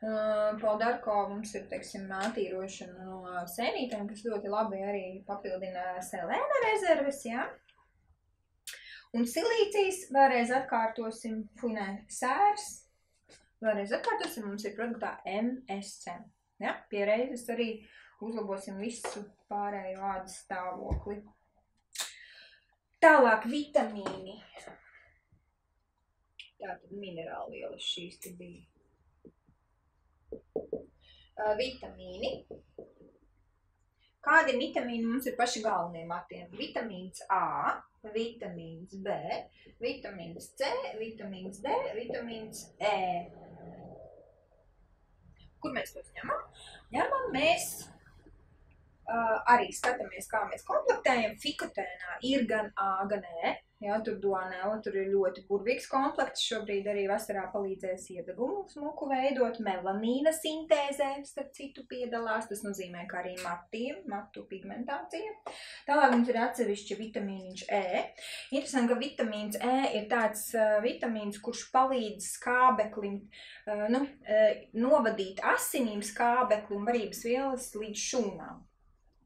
Uh, paudarko mums ir, teiksim, mātīrošana no sēnītēm, kas ļoti labi arī papildina selēna rezerves. Ja? Un silīcijas vēlreiz atkārtosim, funē sērs. Vēlreiz atkārtosim, mums ir produktā MSC. Ja? Pie reizes arī uzlabosim visu pārējo ādas stāvokli. Tālāk vitamīni. Tātad minerāli vielas šīs te bija. Uh, vitamīni. Kādi vitamīni mums ir paši galvenie matiem? Vitamīns A, vitamīns B, vitamīns C, vitamīns D, vitamīns E. Kur mēs tos ņemam? Ņemam mēs uh, arī skatāmies, kā mēs komplektējam. Fikotēnā ir gan A, gan E. Jā, tur duanela, tur ir ļoti burvīgs komplekts. Šobrīd arī vasarā palīdzēs iedegumu smuku veidot. Melanīna sintēzē, starp citu, piedalās. Tas nozīmē, ka arī matiem, matu pigmentācija. Tālāk mums ir atsevišķi vitamīniņš E. Interesanti, ka vitamīns E ir tāds uh, vitamīns, kurš palīdz skābeklim uh, nu, uh, novadīt asinīm skābekli un varības vielas līdz šūnām.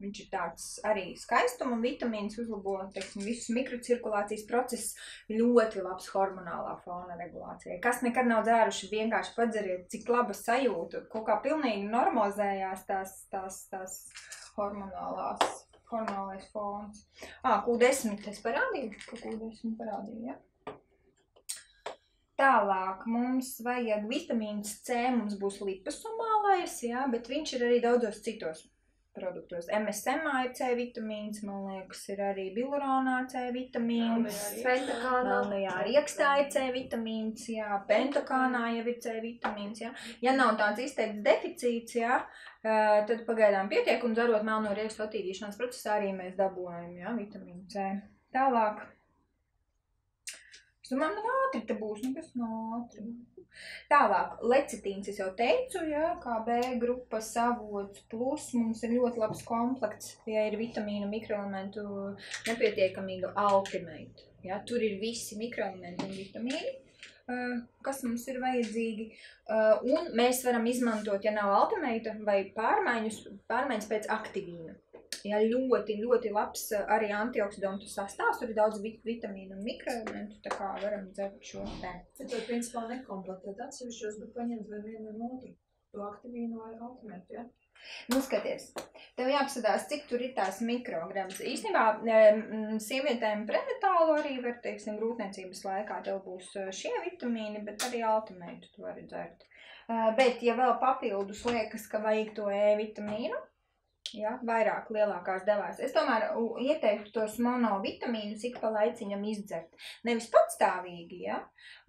Viņš ir tāds arī skaistuma vitamīns, uzlabo teiksim, visus mikrocirkulācijas procesus, ļoti labs hormonālā fona regulācijai. Kas nekad nav dzēruši, vienkārši padzeriet, cik laba sajūta, kaut kā pilnīgi normalizējās tās, tās, tās hormonālās, hormonālais fons. Ā, Q10 es parādīju, ka Q10 parādīju, ja? Tālāk mums vajag vitamīns C, mums būs lipasomālais, jā, bet viņš ir arī daudzos citos produktos. MSM ir C vitamīns, man liekas, ir arī biluronā C vitamīns. Pentakānā. Riekstā ir C vitamīns, jā, pentakānā jau ir C vitamīns, jā. Ja nav tāds izteikts deficīts, jā, tad pagaidām pietiek un dzerot melno riekstu attīrīšanās procesā arī mēs dabūjam, jā, vitamīnu C. Tālāk. Es domāju, man ātri te būs, nu kas nav ātri. Tālāk, lecitīns, es jau teicu, jā, kā B grupas avots, plus mums ir ļoti labs komplekts, ja ir vitamīnu mikroelementu nepietiekamīga altimēta. Ja, tur ir visi mikroelementi un vitamīni, kas mums ir vajadzīgi. Un mēs varam izmantot, ja nav altimēta vai pārmaiņas, pārmaiņas pēc aktīvīna. Ja ļoti, ļoti labs uh, arī antioksidantu sastāvs, tur ir daudz vit vitamīnu un mikroelementu, tā kā varam dzert šo te. Tu to principā nekomplektēt atsevišķos, bet paņemt vai vienu no otru. To aktīvīnu vai ultimētu, ja? Nu, skaties, tev jāapskatās, cik tur ir tās mikrogramas. Īstenībā em, sievietēm prenatālu arī var, teiksim, grūtniecības laikā tev būs eh, šie vitamīni, bet arī altimētu tu vari dzert. Eh, Bet, ja vēl papildus liekas, ka vajag to E vitamīnu, ja, vairāk lielākās devās, es tomēr ieteiktu tos monovitamīnus ik pa laiciņam izdzert. Nevis patstāvīgi, ja,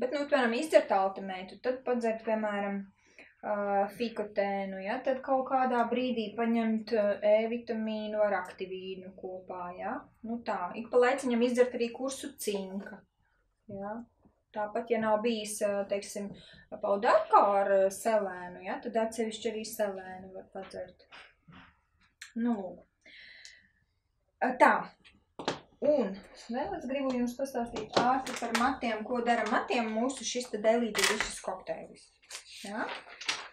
bet, nu, piemēram, izdzert altimētu, tad padzert, piemēram, uh, fikotēnu, ja, tad kaut kādā brīdī paņemt uh, E-vitamīnu ar aktīvīnu kopā, ja, nu tā, ik pa laiciņam izdzert arī kursu cinka, ja. Tāpat, ja nav bijis, teiksim, paudarko ar selēnu, ja, tad atsevišķi arī selēnu var padzert. Nu, Tā, Un vēl es gribu jums pastāstīt ātri par matiem, ko dara matiem mūsu šis te delīdi višas kokteilis. Ja?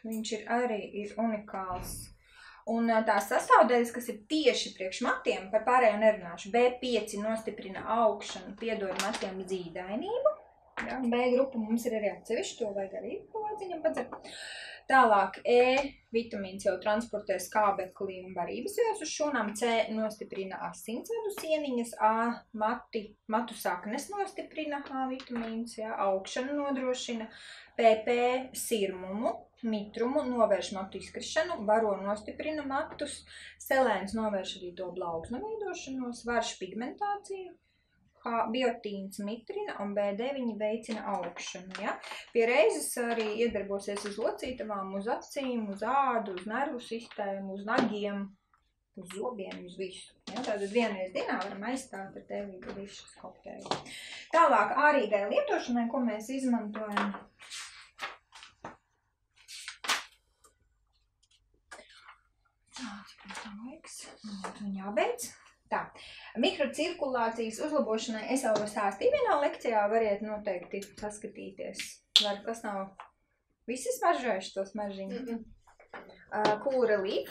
Viņš ir arī ir unikāls. Un tās sastāvdaļas, kas ir tieši priekš matiem, par pārējo nerunāšu. B5 nostiprina augšanu, piedod matiem dzīdainību. Ja? B grupa mums ir arī atsevišķi, to vajag arī palaiciņam padzert. Tālāk E vitamīns jau transportē skābekli un barības vielas uz šūnām, C nostiprina asinsvadu sieniņas, A mati, matu saknes nostiprina A vitamīns, jā, augšanu nodrošina, PP sirmumu, mitrumu, novērš matu izkrišanu, baro nostiprina matus, selēns novērš arī to blaugsmu veidošanos, varš pigmentāciju, H biotīns mitrina un B9 veicina augšanu. Ja? Pie reizes arī iedarbosies uz locītavām, uz acīm, uz ādu, uz nervu sistēmu, uz nagiem, uz zobiem, uz visu. Ja? Tātad vienreiz dienā varam aizstāt ar tevi visus kokteili. Tālāk ārīgai lietošanai, ko mēs izmantojam. Tā, tam laiks? Un jābeidz. Tā, mikrocirkulācijas uzlabošanai es jau stāstīju vienā lekcijā, variet noteikti paskatīties. Var, kas nav visi smaržojuši to smaržīņu. Mhm. Uh, kūra līp,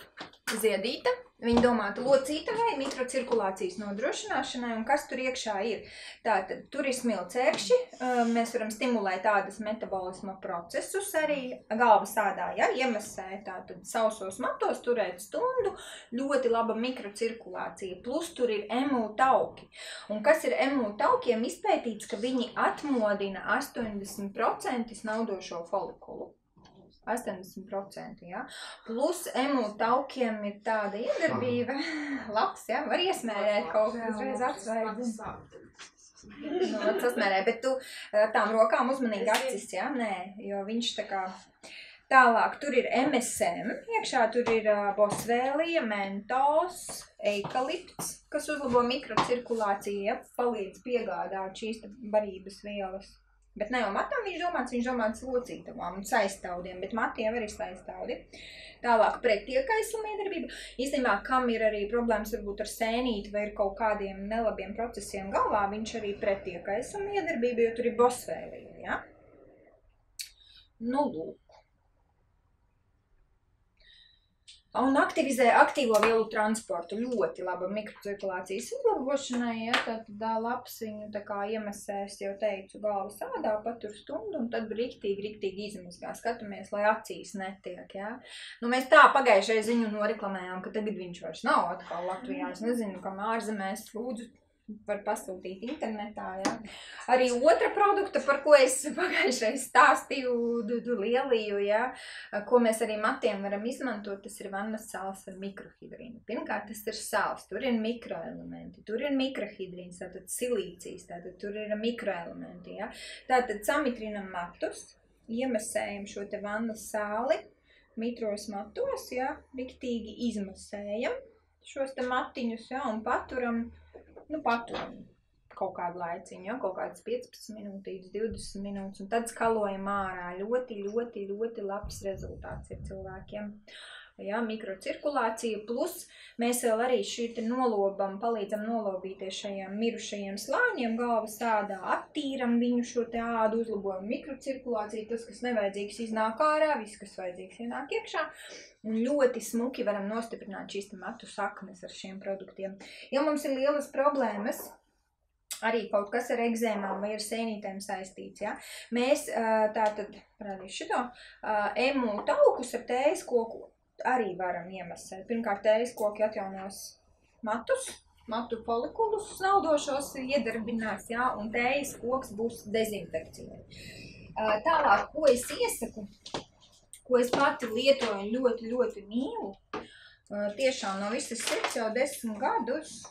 ziedīta. Viņa domāta locītavai, mikrocirkulācijas nodrošināšanai, un kas tur iekšā ir. Tātad tur ir smilcēkšķi, uh, mēs varam stimulēt tādas metabolisma procesus arī galvas ādā, ja, iemesē tātad sausos matos turēt stundu, ļoti laba mikrocirkulācija, plus tur ir emu tauki. Un kas ir emu taukiem izpētīts, ka viņi atmodina 80% snaudošo folikulu. 80%. Ja? Plus emu taukiem ir tāda iedarbība, labs, ja? var iesmērēt kaut ko uzreiz atsvaidzi. Nu, var sasmērēt, bet tu ar tām rokām uzmanīgi acis, ja? Nē, jo viņš tā kā Tālāk tur ir MSM, iekšā tur ir uh, bosvēlija, mentos, eikalipts, kas uzlabo mikrocirkulāciju, ja palīdz piegādāt šīs barības vielas. Bet ne jau matam viņš domāts, viņš domāts locītavām un saistaudiem, bet matiem arī saistaudi. Tālāk pretiekaisuma iedarbība. Īstenībā, kam ir arī problēmas varbūt ar sēnīti vai ar kaut kādiem nelabiem procesiem galvā, viņš arī pretiekaisuma iedarbība, jo tur ir bosvēlija, ja? Nu, lūk. Un aktivizē aktīvo vielu transportu. Ļoti laba mikrocirkulācijas uzlabošanai. Ja, tad tā labs viņu tā kā iemesēs, jau teicu, galvas ādā patur stundu un tad riktīgi, riktīgi izmazgā. Skatāmies, lai acīs netiek. Ja. Nu, mēs tā pagājušajā ziņu noreklamējām, ka tagad viņš vairs nav atkal Latvijā. Es nezinu, kam ārzemēs lūdzu var pasūtīt internetā. Ja. Arī otra produkta, par ko es pagājušajā stāstīju, du, du lielīju, ja, ko mēs arī matiem varam izmantot, tas ir vannas sāls ar mikrohidrīnu. Pirmkārt, tas ir sāls, tur ir mikroelementi, tur ir mikrohidrīns, tātad silīcijas, tātad tur ir mikroelementi. Ja. Tātad samitrinam matus, iemesējam šo te vannas sāli, mitros matos, ja, riktīgi izmasējam šos te matiņus, ja, un paturam nu, paturam kaut kādu laiciņu, ja, kaut kādas 15 minūtes, 20 minūtes, un tad skalojam ārā. Ļoti, ļoti, ļoti labs rezultāts ir cilvēkiem. Ja, mikrocirkulācija, plus mēs vēl arī šī nolobam, palīdzam nolobīties šajiem mirušajiem slāņiem galvas ādā, attīram viņu šo te ādu, uzlabojam mikrocirkulāciju, tas, kas nevajadzīgs, iznāk ārā, viss, kas vajadzīgs, ienāk iekšā. Un ļoti smuki varam nostiprināt šīs matu saknes ar šiem produktiem. Ja mums ir lielas problēmas, arī kaut kas ar egzēmām vai ar sēnītēm saistīts. Ja? Mēs tātad, parādīšu šito, emu taukus ar tējas koku arī varam iemesēt. Pirmkārt, tējas koki atjaunos matus, matu folikulus snaudošos iedarbinās, jā, un tējas koks būs dezinfekcija. Tālāk, ko es iesaku, ko es pati lietoju ļoti, ļoti mīlu, tiešām no visas sirds jau desmit gadus,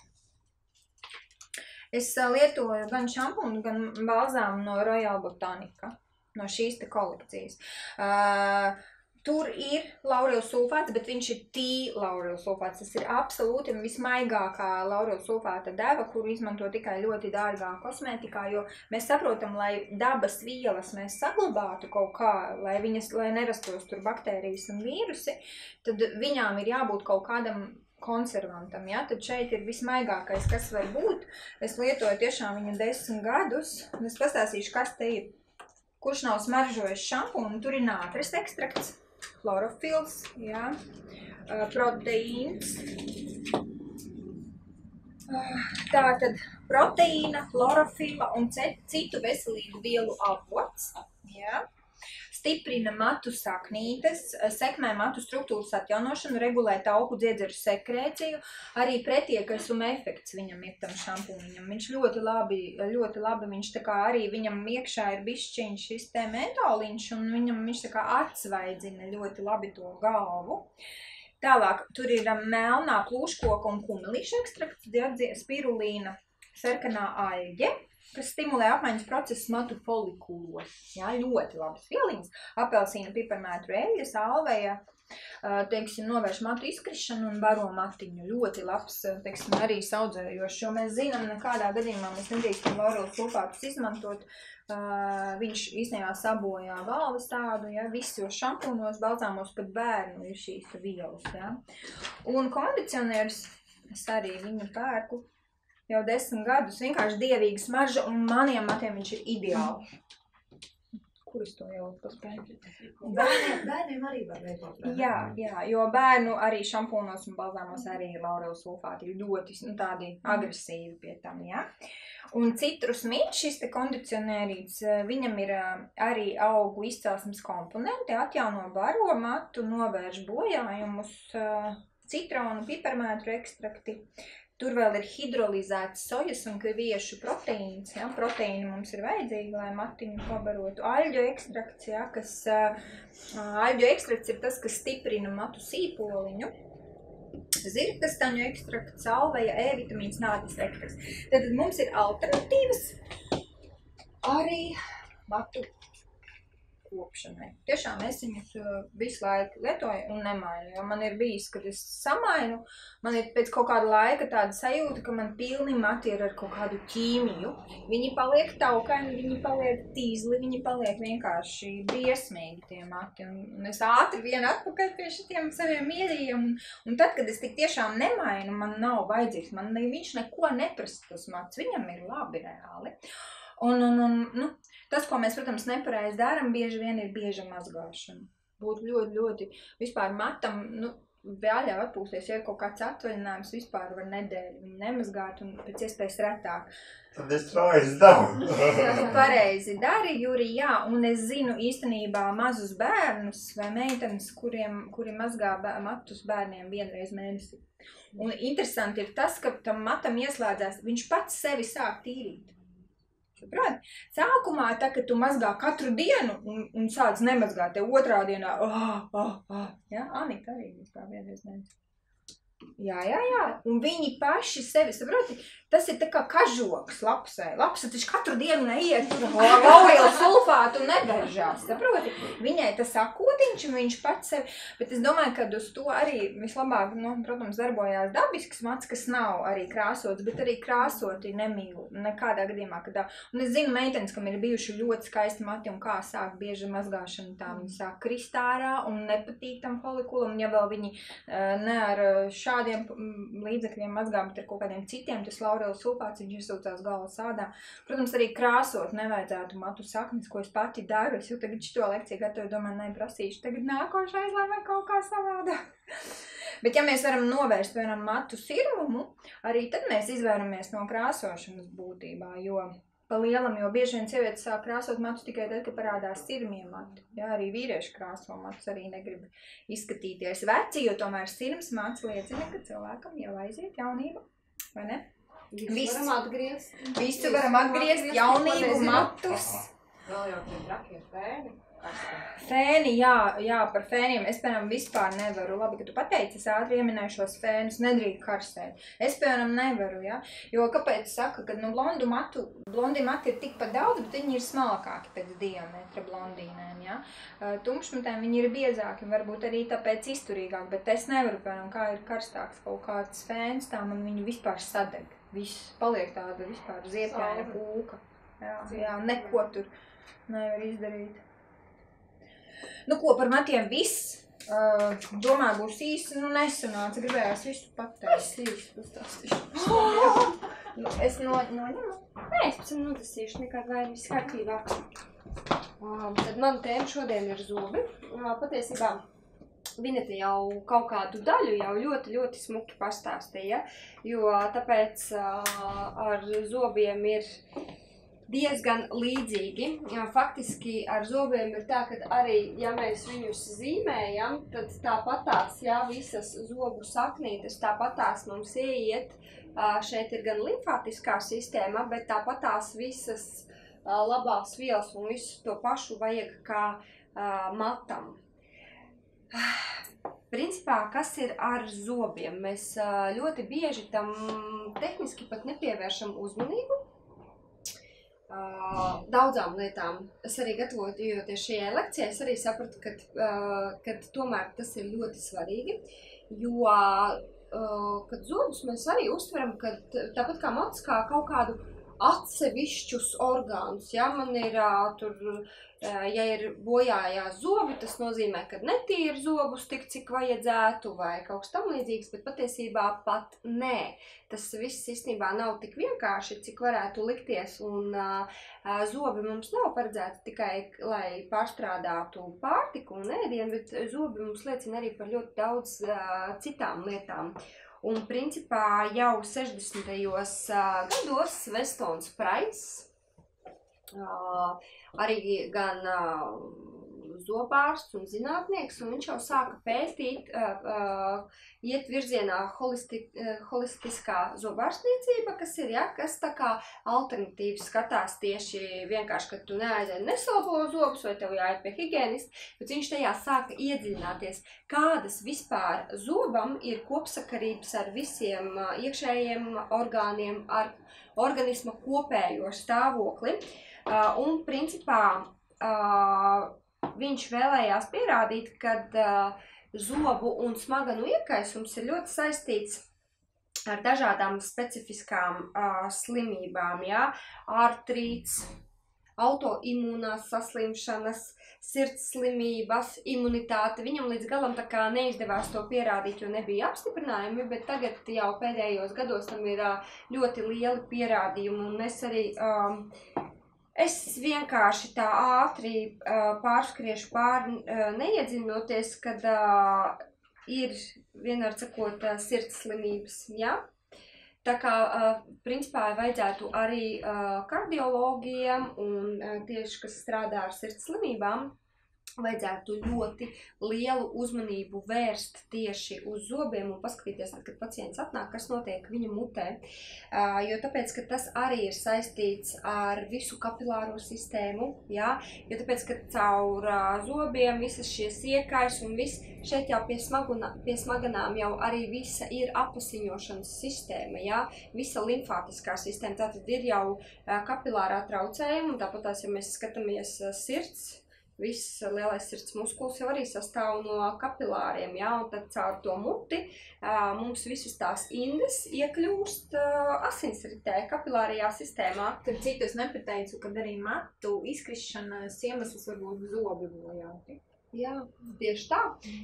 Es lietoju gan šampūnu, gan balzāmu no Royal Botanica, no šīs te kolekcijas. Uh, Tur ir laurēlu sulfāts, bet viņš ir tīra laurēlu sulfāts. Tas ir absolūti vismaigākā laurēlu sulfāta deva, kuru izmanto tikai ļoti dārgā kosmētikā. Jo mēs saprotam, lai dabas vielas mēs saglabātu kaut kā, lai viņas lai nerastos tur baktērijas un vīrusi, tad viņām ir jābūt kaut kādam konservantam. Ja? Tad šeit ir vismaigākais, kas var būt. Es lietoju tiešām viņu desmit gadus. Es pastāstīšu, kas te ir. Kurš nav smaržojis šampūnu, tur ir nātris ekstrakts, chlorofils, ja? proteīns. Tātad proteīna, chlorofila un citu veselīgu vielu avots. Ja? Stiprina matu saknītes, sekmē matu struktūras atjaunošanu, regulē tauku dziedzeru sekrēciju, arī pretiekaisuma efekts viņam ir tam šampūniņam. Viņš ļoti labi, ļoti labi, viņš tā kā arī viņam iekšā ir bišķiņš šis te mentoliņš, un viņam viņš tā kā atsvaidzina ļoti labi to galvu. Tālāk, tur ir melnā plūškoka un kumelīša ekstrakts, spirulīna, sarkanā aļģe, kas stimulē apmaiņas procesu matu folikulos. Jā, ļoti labas vieliņas. Apelsīna, piparmētru eļļas, alveja, teiksim, novērš matu izkrišanu un baro matiņu. Ļoti labs, teiksim, arī saudzējošs, jo mēs zinām, nekādā gadījumā mēs nedrīkstam laurolas sulfātus izmantot. Viņš īstenībā sabojā galvas tādu, ja, visos šampūnos, balzāmos pat bērnu ir šīs vielas, ja. Un kondicionieris, es arī viņu pērku jau desmit gadus, vienkārši dievīga smarža, un maniem matiem viņš ir ideāli. Kur es to jau paspēju? Bērniem, bērniem arī var ne? Jā, jā, jo bērnu arī šampūnos un balzāmos arī ir laureļu sulfāti ir ļoti nu, tādi agresīvi pie tam, jā. Un citrus mīt, šis te kondicionērīts, eh, viņam ir eh, arī augu izcelsmes komponenti, atjauno baro matu, novērš bojājumus, eh, citronu, piparmētru ekstrakti. Tur vēl ir hidrolizēts sojas un kviešu proteīns. Ja? Proteīni mums ir vajadzīgi, lai matiņu pabarotu. Aļģu ekstrakts, ja? kas aļģu ekstrakts ir tas, kas stiprina matu sīpoliņu. Zirgkastaņu ekstrakts, salveja, E vitamīns, nādas ekstrakts. Tad mums ir alternatīvas arī matu kopšanai. Tiešām es viņus visu laiku lietoju un nemainu, jo man ir bijis, kad es samainu, man ir pēc kaut kāda laika tāda sajūta, ka man pilni mati ir ar kaut kādu ķīmiju. Viņi paliek taukaini, viņi paliek tīzli, viņi paliek vienkārši briesmīgi tie mati. Un, un es ātri vien atpakaļ pie šitiem saviem mīļajiem. Un, un tad, kad es tik tiešām nemainu, man nav vajadzīgs, man ne, viņš neko neprasa tas mats, viņam ir labi reāli. Un, un, un nu, tas, ko mēs, protams, nepareizi darām, bieži vien ir bieža mazgāšana. Būtu ļoti, ļoti vispār matam, nu, jau atpūsties, ja ir kaut kāds atvaļinājums, vispār var nedēļu viņu nemazgāt un pēc iespējas retāk. Tad es to aizdevu. Tu pareizi dari, Juri, jā, un es zinu īstenībā mazus bērnus vai meitenes, kuriem, kuri mazgā matus bērniem vienreiz mēnesī. Un interesanti ir tas, ka tam matam ieslēdzās, viņš pats sevi sāk tīrīt. Saproti? Sākumā, tā, kad tu mazgā katru dienu un, un sāc nemazgāt, te otrā dienā, oh, oh, oh. Ja? Anita arī mazgā vienreiz mēnesī. Jā, jā, jā. Un viņi paši sevi saproti. Tas ir kā kažoks lapsē. Lapsa taču katru dienu neiet tur laureļu sulfātu un neberžās. Saproti? Viņai tas akūtiņš un viņš pats sevi. Bet es domāju, ka uz to arī vislabāk, nu, protams, darbojās dabisks mats, kas nav arī krāsots, bet arī krāsoti nemīlu nekādā gadījumā. Kad tā. Un es zinu meitenes, kam ir bijuši ļoti skaisti mati un kā sāk bieži mazgāšana, tā viņi sāk krist ārā un nepatīk tam folikulam. Ja vēl viņi eh, ne ar eh, šādiem mm, līdzekļiem mazgā, bet ar kaut kādiem citiem, tas laureļu sulfāts, viņš izsūcās galvas sādā. Protams, arī krāsot nevajadzētu matu saknes, ko es pati daru. Es jau tagad šo lekciju gatavoju, domāju, neprasīšu. Tagad nākošais, lai vai kaut kā savādāk. Bet, ja mēs varam novērst, piemēram, matu sirmumu, arī tad mēs izvairamies no krāsošanas būtībā, jo pa lielam, jo bieži vien sievietes sāk krāsot matus tikai tad, kad parādās sirmie mati. Jā, arī vīrieši krāso matus, arī negrib izskatīties veci, jo tomēr sirms mats liecina, ka cilvēkam jau aiziet jaunība, vai ne? Visu Viss. varam atgriezt. Visu varam atgriezt, jaunību, matus. Vēl jau tie trakie fēni. Fēni, jā, jā, par fēniem es, piemēram, vispār nevaru. Labi, ka tu pateici, es ātri ieminēju šos fēnus, nedrīkst karstēt. Es, piemēram, nevaru, jā. Jo kāpēc saka, ka, nu, blondu matu, blondi mati ir tikpat daudz, bet viņi ir smalkāki pēc diametra blondīnēm, jā. Uh, Tumšmatēm viņi ir biezāki, un varbūt arī tāpēc izturīgāki, bet es nevaru, piemēram, kā ir karstāks kaut kāds fēns, tā man viņu vispār sadeg. Viss paliek tāda vispār ziepēna pūka. Jā, jā, neko tur nevar izdarīt. Nu, ko par matiem viss? Uh, domāju, būs īsi, nu nesanāca. Gribējās visu pateikt. Es īsti pastāstīšu. Nu, es no, noņemu. Nē, es pēc tam notasīšu nekādu vairu viss kārtībā. Um, tad man tēma šodien ir zobi. Uh, patiesībā Vineta jau kaut kādu daļu jau ļoti, ļoti smuki pastāstīja, jo tāpēc ar zobiem ir diezgan līdzīgi. Faktiski ar zobiem ir tā, ka arī, ja mēs viņus zīmējam, tad tāpatās, jā, visas zobu saknītes tāpatās mums ieiet. Šeit ir gan limfātiskā sistēma, bet tāpatās visas labās vielas un visu to pašu vajag kā matam. Principā, kas ir ar zobiem? Mēs ļoti bieži tam tehniski pat nepievēršam uzmanību. daudzām lietām. Es arī gatavojoties šajai lekcijai, es arī sapratu, ka, ka tomēr tas ir ļoti svarīgi. Jo, kad zobus mēs arī uztveram, ka tāpat kā mats, kā kaut kādu atsevišķus orgānus. Ja man ir tur, ja ir bojājās zobi, tas nozīmē, ka netīri zobus tik, cik vajadzētu, vai kaut kas tam līdzīgs, bet patiesībā pat nē. Tas viss īstenībā nav tik vienkārši, cik varētu likties, un zobi mums nav paredzēti tikai, lai pārstrādātu pārtiku un ēdienu, bet zobi mums liecina arī par ļoti daudz citām lietām. Un, principā, jau 60. gados Vestons Price, arī gan zobārsts un zinātnieks, un viņš jau sāka pētīt, iet virzienā holisti, holistiskā zobārstniecība, kas ir, ja, kas tā kā alternatīvas skatās tieši vienkārši, ka tu neaiziet nesalbo zobus vai tev jāiet pie higienista, bet viņš tajā sāka iedziļināties, kādas vispār zobam ir kopsakarības ar visiem iekšējiem orgāniem, ar organisma kopējo stāvokli. Un, principā, viņš vēlējās pierādīt, ka uh, zobu un smaganu iekaisums ir ļoti saistīts ar dažādām specifiskām uh, slimībām, ja? artrīts, autoimūnās saslimšanas, sirds slimības, imunitāte. Viņam līdz galam tā kā neizdevās to pierādīt, jo nebija apstiprinājumi, bet tagad jau pēdējos gados tam ir uh, ļoti lieli pierādījumi, un mēs arī um, Es vienkārši tā ātri uh, pārskriešu pāri, uh, neiedziļinoties, kad uh, ir vienmēr sakot uh, sirds slimības. Ja? Tā kā, uh, principā, vajadzētu arī uh, kardiologiem un uh, tieši, kas strādā ar sirds slimībām, vajadzētu ļoti lielu uzmanību vērst tieši uz zobiem un paskatīties, tad, kad pacients atnāk, kas notiek viņa mutē. Jo tāpēc, ka tas arī ir saistīts ar visu kapilāro sistēmu, jā, jo tāpēc, ka caur zobiem visas šies iekais un viss šeit jau pie, smaguna, pie smaganām jau arī visa ir apasiņošanas sistēma, jā, visa limfātiskā sistēma, tātad ir jau kapilārā traucējuma, tāpat tās, ja mēs skatāmies sirds, viss lielais sirds muskulis jau arī sastāv no kapilāriem, ja, un tad caur to muti mums visas tās indes iekļūst asinsritē, kapilārajā sistēmā. Tad citu es nepateicu, kad arī matu izkrišanas iemesls var būt zobi bojāti. Jā, tieši tā,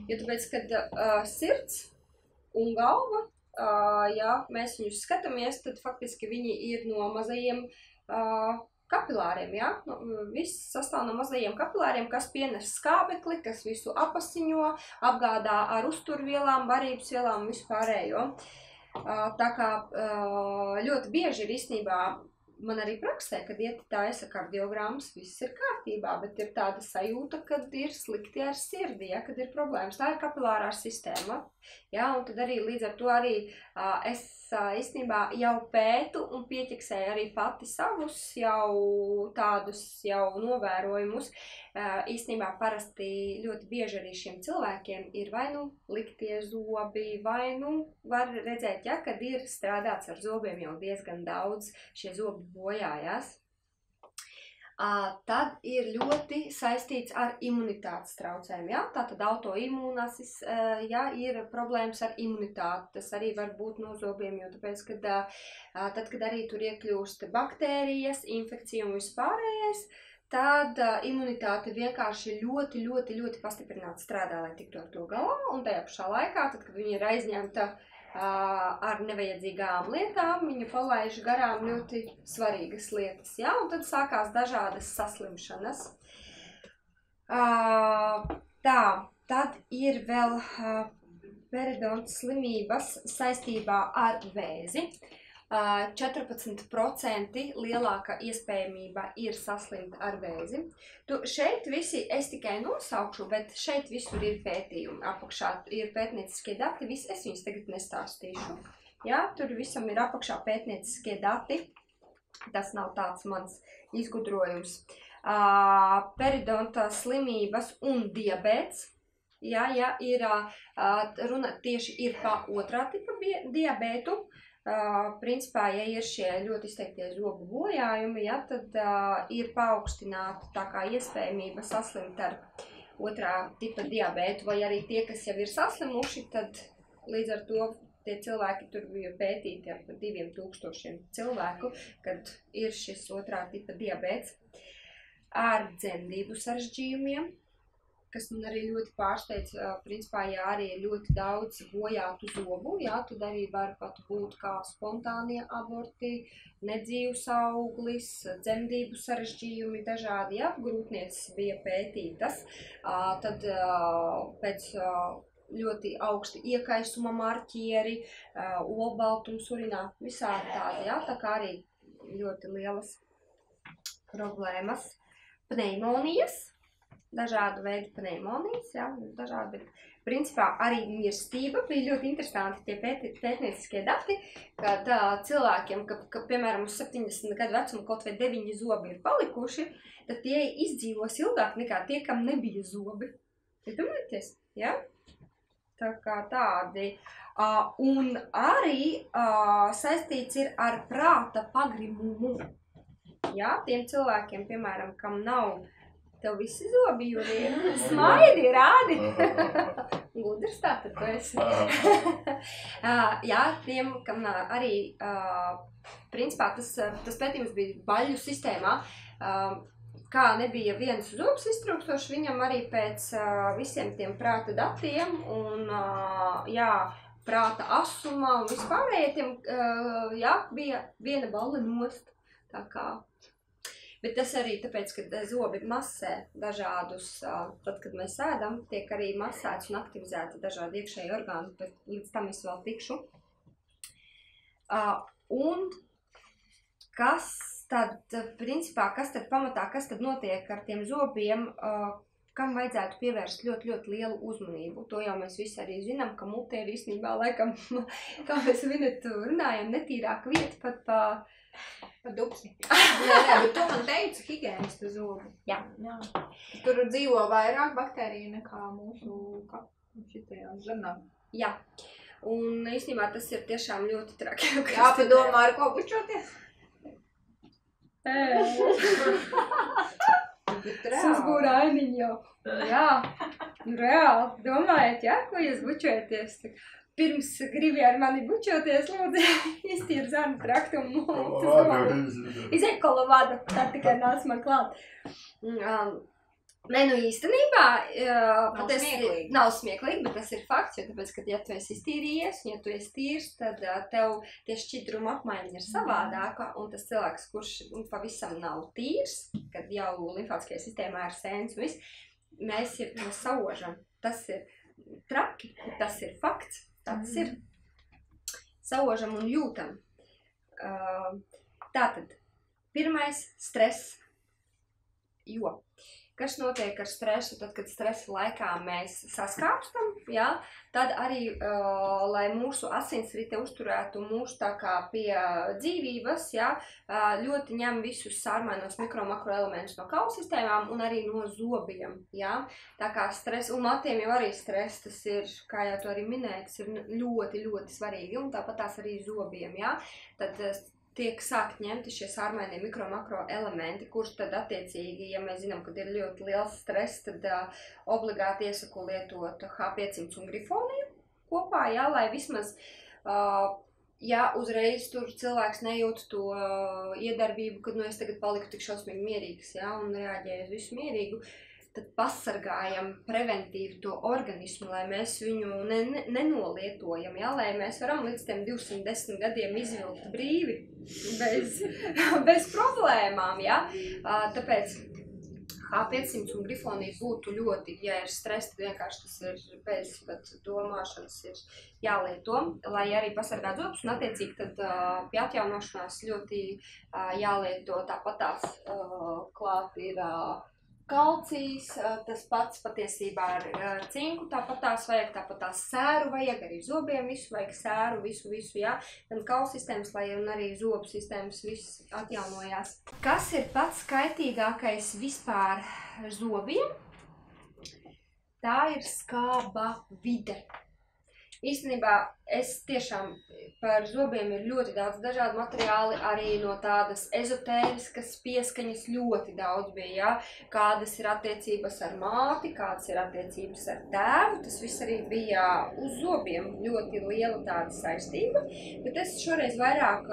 jo tāpēc, kad uh, sirds un galva, uh, ja mēs viņus skatāmies, tad faktiski viņi ir no mazajiem uh, kapilāriem. Ja? Nu, viss sastāv no mazajiem kapilāriem, kas pienes skābekli, kas visu apasiņo, apgādā ar uzturvielām, barības vielām un vispārējo. Tā kā ļoti bieži ir īstenībā man arī praksē, kad iet taisa kardiogrammas, viss ir kārtībā, bet ir tāda sajūta, ka ir slikti ar sirdi, ja, kad ir problēmas. Tā ir kapilārā sistēma. Ja, un tad arī līdz ar to arī uh, es uh, īstenībā jau pētu un pieķeksēju arī pati savus jau tādus jau novērojumus. Uh, īstenībā parasti ļoti bieži arī šiem cilvēkiem ir vai nu liktie zobi, vai nu var redzēt, ja, kad ir strādāts ar zobiem jau diezgan daudz, šie zobi bojājās tad ir ļoti saistīts ar imunitātes traucējumiem. Ja? Tātad autoimūnāsis, ja ir problēmas ar imunitāti, tas arī var būt no zobiem, jo tāpēc, kad, tad, kad arī tur iekļūst baktērijas, infekcija un vispārējais, tad uh, imunitāte vienkārši ļoti, ļoti, ļoti pastiprināti strādā, lai tiktu ar to galā. Un tajā pašā laikā, tad, kad viņa ir aizņemta ar nevajadzīgām lietām, viņa palaiž garām ļoti svarīgas lietas. Ja? Un tad sākās dažādas saslimšanas. Tā, tad ir vēl periodonta slimības saistībā ar vēzi. 14% lielāka iespējamība ir saslimt ar vēzi. Tu, šeit visi, es tikai nosaukšu, bet šeit visur ir pētījumi. Apakšā ir pētnieciskie dati, visi es viņus tagad nestāstīšu. Jā, tur visam ir apakšā pētnieciskie dati. Tas nav tāds mans izgudrojums. Uh, periodonta slimības un diabēts. Jā, jā, ir uh, runa tieši ir par otrā tipa diabētu. Uh, principā, ja ir šie ļoti izteiktie zobu bojājumi, ja, tad uh, ir paaugstināta tā kā iespējamība saslimt ar otrā tipa diabētu, vai arī tie, kas jau ir saslimuši, tad līdz ar to tie cilvēki tur bija pētīti ar diviem tūkstošiem cilvēku, kad ir šis otrā tipa diabēts. Ar dzemdību sarežģījumiem, kas man arī ļoti pārsteidz, principā, ja arī ir ļoti daudz bojātu zobu, jā, tad arī var pat būt kā spontānie aborti, nedzīvs auglis, dzemdību sarežģījumi dažādi, jā, grūtniecis bija pētītas, tad pēc ļoti augsti iekaisuma marķieri, olbaltums urinā, visādi tādi, jā, tā kā arī ļoti lielas problēmas. Pneimonijas, dažādu veidu pneimonijas, jā, dažādi. Principā arī mirstība bija ļoti interesanti tie pēti, pētnieciskie dati, kad uh, cilvēkiem, ka, ka, piemēram, uz 70 gadu vecumu kaut vai 9 zobi ir palikuši, tad tie izdzīvos ilgāk nekā tie, kam nebija zobi. Iedomājieties, jā? Tā kā tādi. Uh, un arī uh, saistīts ir ar prāta pagrimumu. Jā, tiem cilvēkiem, piemēram, kam nav Tev visi zobi ir smaidi, rādi. Gudrs tā tad tu esi. Ā, Jā, tiem, kam ā, arī, ā, principā tas, tas pētījums bija baļu sistēmā, kā nebija viens zobs iztrūkstošs, viņam arī pēc visiem tiem prāta datiem un, jā, prāta asuma un vispārējiem, jā, bija viena balle nost. Tā kā Bet tas arī tāpēc, ka zobi masē dažādus, tad, kad mēs ēdam, tiek arī masēts un aktivizēti dažādi iekšēji orgāni, bet līdz tam es vēl tikšu. Un kas tad, principā, kas tad pamatā, kas tad notiek ar tiem zobiem, kam vajadzētu pievērst ļoti, ļoti lielu uzmanību. To jau mēs visi arī zinām, ka mutē ir īstenībā, laikam, kā mēs vinet runājam, netīrāka vieta pat pa Pa dupsi. jā, jā, bet to man teica higiēnista zobi. Jā. jā. Tur dzīvo vairāk baktēriju nekā mūsu šitajā zemā. Jā, un īstenībā tas ir tiešām ļoti traki. Jā, padomā, ar ko bučoties. Uzbūra ainiņu jau. Jā, nu reāli. Domājat, jā, ko jūs bučojaties? Pirms gribi ar mani bučoties, lūdzu, iztīri zemu traktumu. Izēj kolavāda, tā tikai nāc man klāt. Um, Nē, nu īstenībā uh, tas smieklīgi. nav smieklīgi, bet tas ir fakts. Jo tāpēc, ka, ja tu esi iztīrījies, un ja tu esi tīrs, tad uh, tev tie šķidruma apmaiņa ir savādāka. Un tas cilvēks, kurš nu, pavisam nav tīrs, kad jau limfātiskajā sistēmā ir sēnes un viss, mēs jau to saužam. Tas ir traki, tas ir fakts. Tā tas ir. Saužam un jūtam. Uh, tātad, pirmais - stress. Jo kas notiek ar stresu, tad, kad stresa laikā mēs saskāpstam, jā, tad arī, uh, lai mūsu asinsrite uzturētu mūsu tā kā pie dzīvības, jā, uh, ļoti ņem visus sārmainos mikro makroelementus no kaula sistēmām un arī no zobiem, jā. Tā kā stress, un matiem jau arī stress, tas ir, kā jau tu arī minēji, tas ir ļoti, ļoti svarīgi, un tāpat tās arī zobiem, jā. Tad tiek sākt ņemti šie sārmainie mikro makro elementi, kurus tad attiecīgi, ja mēs zinām, ka ir ļoti liels stress, tad uh, obligāti iesaku lietot H500 un grifoniju kopā, jā, lai vismaz, uh, ja uzreiz tur cilvēks nejūt to uh, iedarbību, kad, nu, es tagad paliku tik šausmīgi mierīgs, jā, un reaģēju uz visu mierīgu, tad pasargājam preventīvi to organismu, lai mēs viņu ne, ne, nenolietojam, ja? lai mēs varam līdz tiem 210 gadiem izvilkt brīvi, bez, bez problēmām. Ja? Tāpēc H500 un grifonija būtu ļoti, ja ir stress, tad vienkārši tas ir bez pat domāšanas ir jālieto, lai arī pasargātu zobus, un attiecīgi tad uh, pie atjaunošanās ļoti uh, jālieto tāpat tās uh, klāt ir uh, kalcijs, tas pats patiesībā ar cinku, tāpat tās vajag, tāpat tās sēru vajag, arī zobiem visu vajag sēru, visu, visu, jā, gan kaula sistēmas, lai un arī zobu sistēmas viss atjaunojās. Kas ir pats skaitīgākais vispār zobiem? Tā ir skāba vide. Īstenībā es tiešām par zobiem ir ļoti daudz dažādu materiālu, arī no tādas ezotēriskas pieskaņas ļoti daudz bija, ja? kādas ir attiecības ar māti, kādas ir attiecības ar tēvu, tas viss arī bija uz zobiem ļoti liela tāda saistība, bet es šoreiz vairāk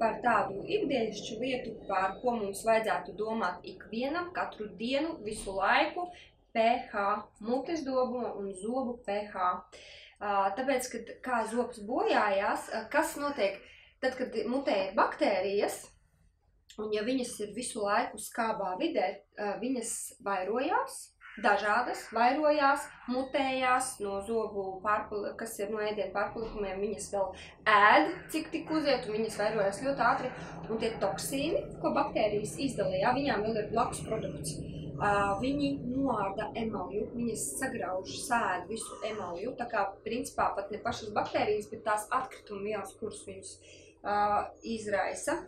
par tādu ikdienišķu lietu, par ko mums vajadzētu domāt ikvienam, katru dienu, visu laiku, pH, mutes dobuma un zobu pH. Tāpēc, kad kā zobs bojājās, kas notiek tad, kad mutē ir baktērijas, un ja viņas ir visu laiku skābā vidē, viņas vairojās, dažādas vairojās, mutējās no zobu pārpali, kas ir no ēdienu pārpalikumiem, viņas vēl ēd, cik tik uziet, un viņas vairojās ļoti ātri, un tie toksīni, ko baktērijas izdalīja, viņām vēl ir blakus produkts. Viņi noārda emalju, viņas sagrauž, sēd visu emalju. Tā kā principā pat ne pašas baktērijas, bet tās atkrituma vielas, kuras viņus uh, izraisa.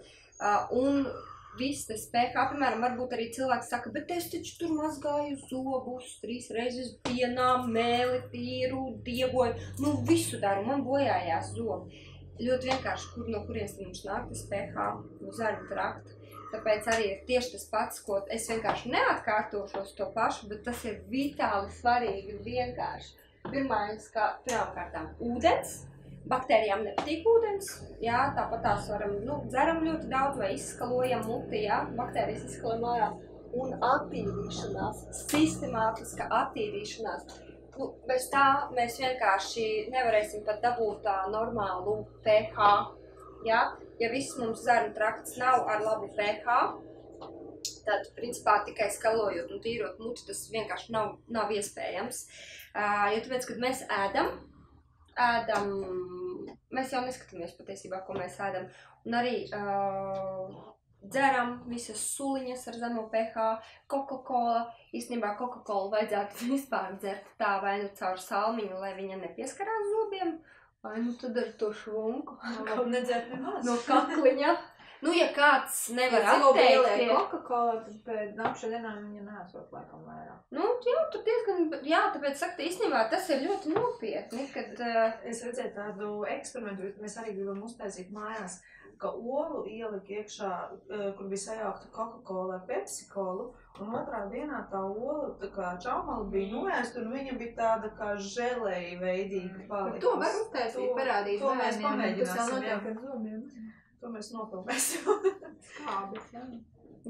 Uh, un viss tas pH, piemēram, varbūt arī cilvēks saka, bet es taču tur mazgāju zobus trīs reizes dienā, mēli tīru, diegoju, nu visu daru, man bojājās zobi. Ļoti vienkārši, kur no kurienes mums nāk tas pH, no zarnu trakta. Tāpēc arī ir tieši tas pats, ko es vienkārši neatkārtošos to pašu, bet tas ir vitāli svarīgi un vienkārši. Pirmais, kā pirmkārtām ūdens, baktērijām nepatīk ūdens, jā, tāpat tās varam, nu, dzeram ļoti daudz vai izskalojam muti, jā, baktērijas izskalojam ārā. Un attīrīšanās, sistemātiska attīrīšanās. Nu, bez tā mēs vienkārši nevarēsim pat dabūt tā normālu pH, jā, ja viss mums zarnu trakts nav ar labu pH, tad, principā, tikai skalojot un tīrot muti, tas vienkārši nav, nav iespējams. Uh, jo tāpēc, kad mēs ēdam, ēdam, mēs jau neskatāmies patiesībā, ko mēs ēdam, un arī uh, dzeram visas suliņas ar zemo pH, Coca-Cola. Īstenībā Coca-Cola vajadzētu vispār dzert tā vai nu caur salmiņu, lai viņa nepieskarās zobiem, vai nu tad ar to švunku Kaut nedzert nemaz. no kakliņa. Nu, ja kāds nevar Ja cilvēki ieliek atteikt, Coca-Cola, tad pēc nākšanām viņa nesot laikam vairāk. nu, jā, tur diezgan, jā, tāpēc saka, īstenībā tas ir ļoti nopietni, kad, uh, Es redzēju tādu eksperimentu, mēs arī gribam uztaisīt mājās, ka olu ielika iekšā, eh, kur bija sajaukta Coca-Cola ar Pepsi-Colu, un otrā dienā tā ola, tā kā čaumala bija noēsta, un viņa bija tāda kā želeja veidīga palikusi. To var uztaisīt, To- parādīt to mēs tas vēl pamēģināsim. To mēs nofilmēsim. Skābes, jā.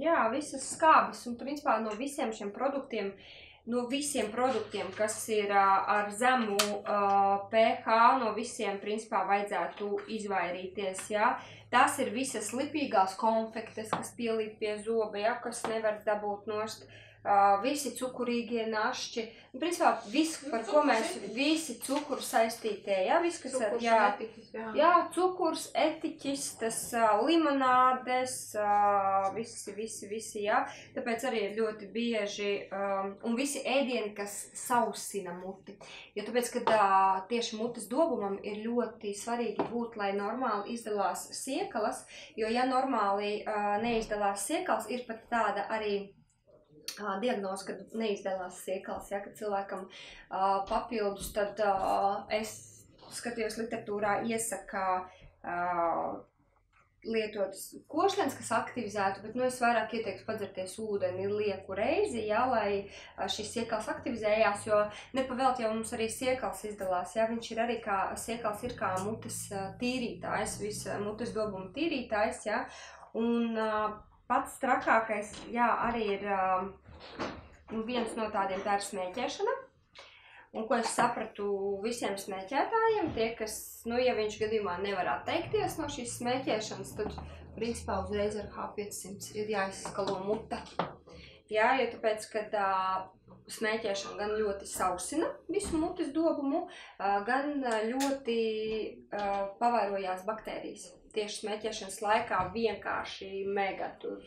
jā, visas skābes un, principā, no visiem šiem produktiem, no visiem produktiem, kas ir ar zemu uh, pH, no visiem, principā, vajadzētu izvairīties, jā. Tās ir visas lipīgās konfektes, kas pielīp pie zoba, jā, kas nevar dabūt nost. Uh, visi cukurīgie našķi, nu, principā, viss, par ko mēs, visi cukuru saistītie, jā, viss, kas Cukurs, jā, metiķis, jā. Jā, cukurs, etiķis, tas limonādes, visi, visi, visi, jā. Tāpēc arī ir ļoti bieži, um, un visi ēdieni, kas sausina muti. Jo tāpēc, kad uh, tieši mutes dobumam ir ļoti svarīgi būt, lai normāli izdalās siekalas, jo ja normāli uh, neizdalās siekals, ir pat tāda arī uh, diagnoze, kad neizdalās siekals, ja, kad cilvēkam uh, papildus, tad uh, es skatījos literatūrā iesaka uh, lietot košļens, kas aktivizētu, bet nu, es vairāk ieteiktu padzerties ūdeni lieku reizi, ja, lai šis siekals aktivizējās, jo nepavēlt jau mums arī siekals izdalās, ja, viņš ir arī kā, siekals ir kā mutes tīrītājs, visa mutes dobuma tīrītājs, ja, un uh, pats trakākais, jā, arī ir uh, nu, viens no tādiem tā ir smēķēšana. Un ko es sapratu visiem smēķētājiem, tie, kas, nu, ja viņš gadījumā nevar atteikties no šīs smēķēšanas, tad, principā, uzreiz ar H500 ir jāizskalo muta. Jā, jo tāpēc, kad uh, smēķēšana gan ļoti sausina visu mutes dobumu, gan ļoti pavairojās baktērijas. Tieši smēķēšanas laikā vienkārši mega tur.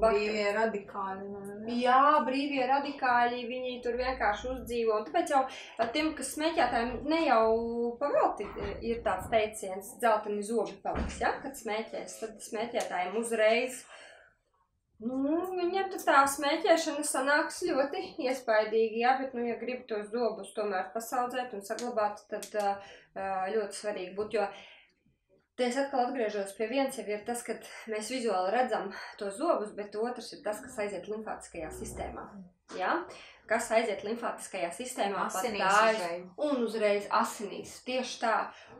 Brīvie radikāli. ne? Jā, brīvie radikāļi, viņi tur vienkārši uzdzīvo. Tāpēc jau tiem, kas smēķētājiem, ne jau pavelti ir tāds teiciens, dzelteni zobi paliks, ja, kad smēķēs, tad smēķētājiem uzreiz Nu, viņam tad tā smēķēšana sanāks ļoti iespaidīgi, jā, bet, nu, ja grib tos zobus tomēr pasaudzēt un saglabāt, tad uh, ļoti svarīgi būtu, jo Te es atkal atgriežos pie viens, jau ir tas, ka mēs vizuāli redzam tos zobus, bet otrs ir tas, kas aiziet limfātiskajā sistēmā. Ja? Kas aiziet limfātiskajā sistēmā, Asinīs un uzreiz asinīs. Tieši tā.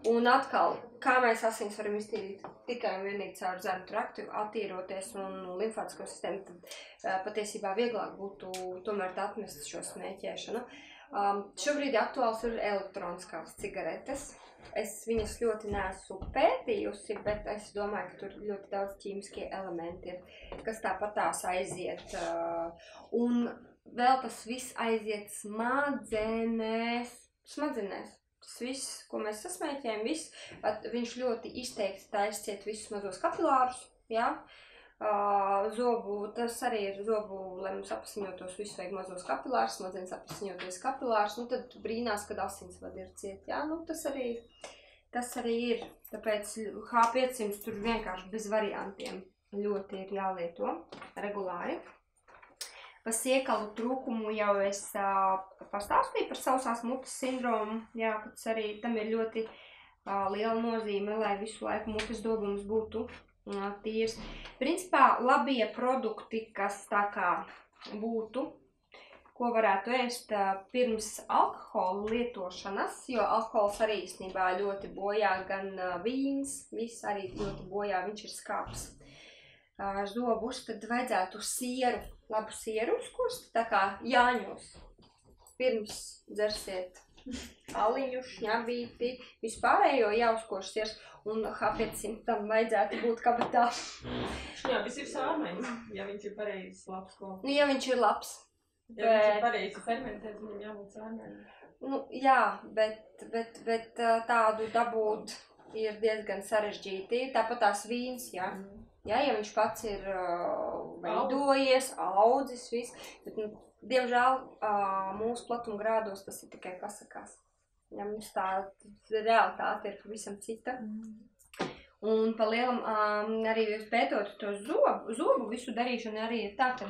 Un atkal, kā mēs asins varam iztīrīt tikai un vienīgi caur zemu traktu, attīroties un limfātisko sistēmu, tad uh, patiesībā vieglāk būtu tomēr atmest šo smēķēšanu. Um, šobrīd aktuāls ir elektroniskās cigaretes. Es viņas ļoti neesmu pētījusi, bet es domāju, ka tur ļoti daudz ķīmiskie elementi ir, kas tāpat tās aiziet. Uh, un vēl tas viss aiziet smadzenēs. Smadzenēs. Tas viss, ko mēs sasmēķējam, viss, viņš ļoti izteikti taisciet visus mazos kapilārus, jā. Uh, zobu, tas arī ir zobu, lai mums apasiņotos visu vajag mazos kapilārus, smadzenes apasiņoties kapilārus, nu tad brīnās, kad asinsvadi ir ciet, jā, nu tas arī, tas arī ir, tāpēc H500 tur vienkārši bez variantiem ļoti ir jālieto regulāri. Par siekalu trūkumu jau es uh, pastāstīju par sausās mutes sindromu, jā, ka tas arī tam ir ļoti uh, liela nozīme, lai visu laiku mutes dobums būtu tīrs. Principā labie produkti, kas tā kā būtu, ko varētu ēst pirms alkohola lietošanas, jo alkohols arī īstenībā ļoti bojā, gan vīns, viss arī ļoti bojā, viņš ir skāps zobus, tad vajadzētu sieru, labu sieru uzkust, tā kā jāņos. Pirms dzersiet aliņu, šņabīti, vispārējo jāuzkoš siers, un H500 tam vajadzētu būt kabatā. Viss ir sārmeņš, ja viņš ir pareizs, labs ko. Nu, ja viņš ir labs. Ja viņš ir Bet- pareizi fermentēts, viņam jābūt sārmeņam. Nu, jā, bet, bet, bet tādu dabūt ir diezgan sarežģīti. Tāpat tās vīns, jā. Jā, ja viņš pats ir uh, veidojies, audzis, viss, bet, nu, diemžēl, uh, mūsu platuma grādos tas ir tikai pasakās. Ja mums tā realitāte ir pavisam cita. Un pa lielam um, arī pētot to zobu, zobu visu darīšanu arī ir tā, ka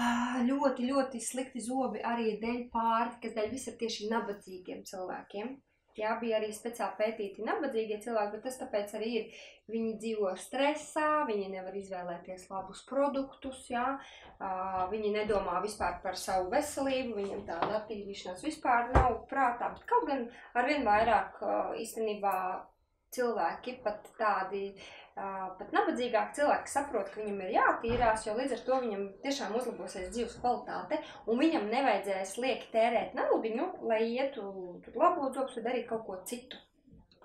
ah, ļoti, ļoti slikti zobi arī ir dēļ pārtikas, dēļ visam tieši nabadzīgiem cilvēkiem. Jā, bija arī speciāli pētīti nabadzīgie cilvēki, bet tas tāpēc arī ir. Viņi dzīvo stresā, viņi nevar izvēlēties labus produktus, jā, uh, viņi nedomā vispār par savu veselību, viņam tāda attīstīšanās vispār nav prātā. Bet kaut gan arvien vairāk uh, īstenībā cilvēki, pat tādi, pat nabadzīgāki cilvēki saprot, ka viņam ir jātīrās, jo līdz ar to viņam tiešām uzlabosies dzīves kvalitāte, un viņam nevajadzēs lieki tērēt naudiņu, lai ietu labot zobus vai darīt kaut ko citu.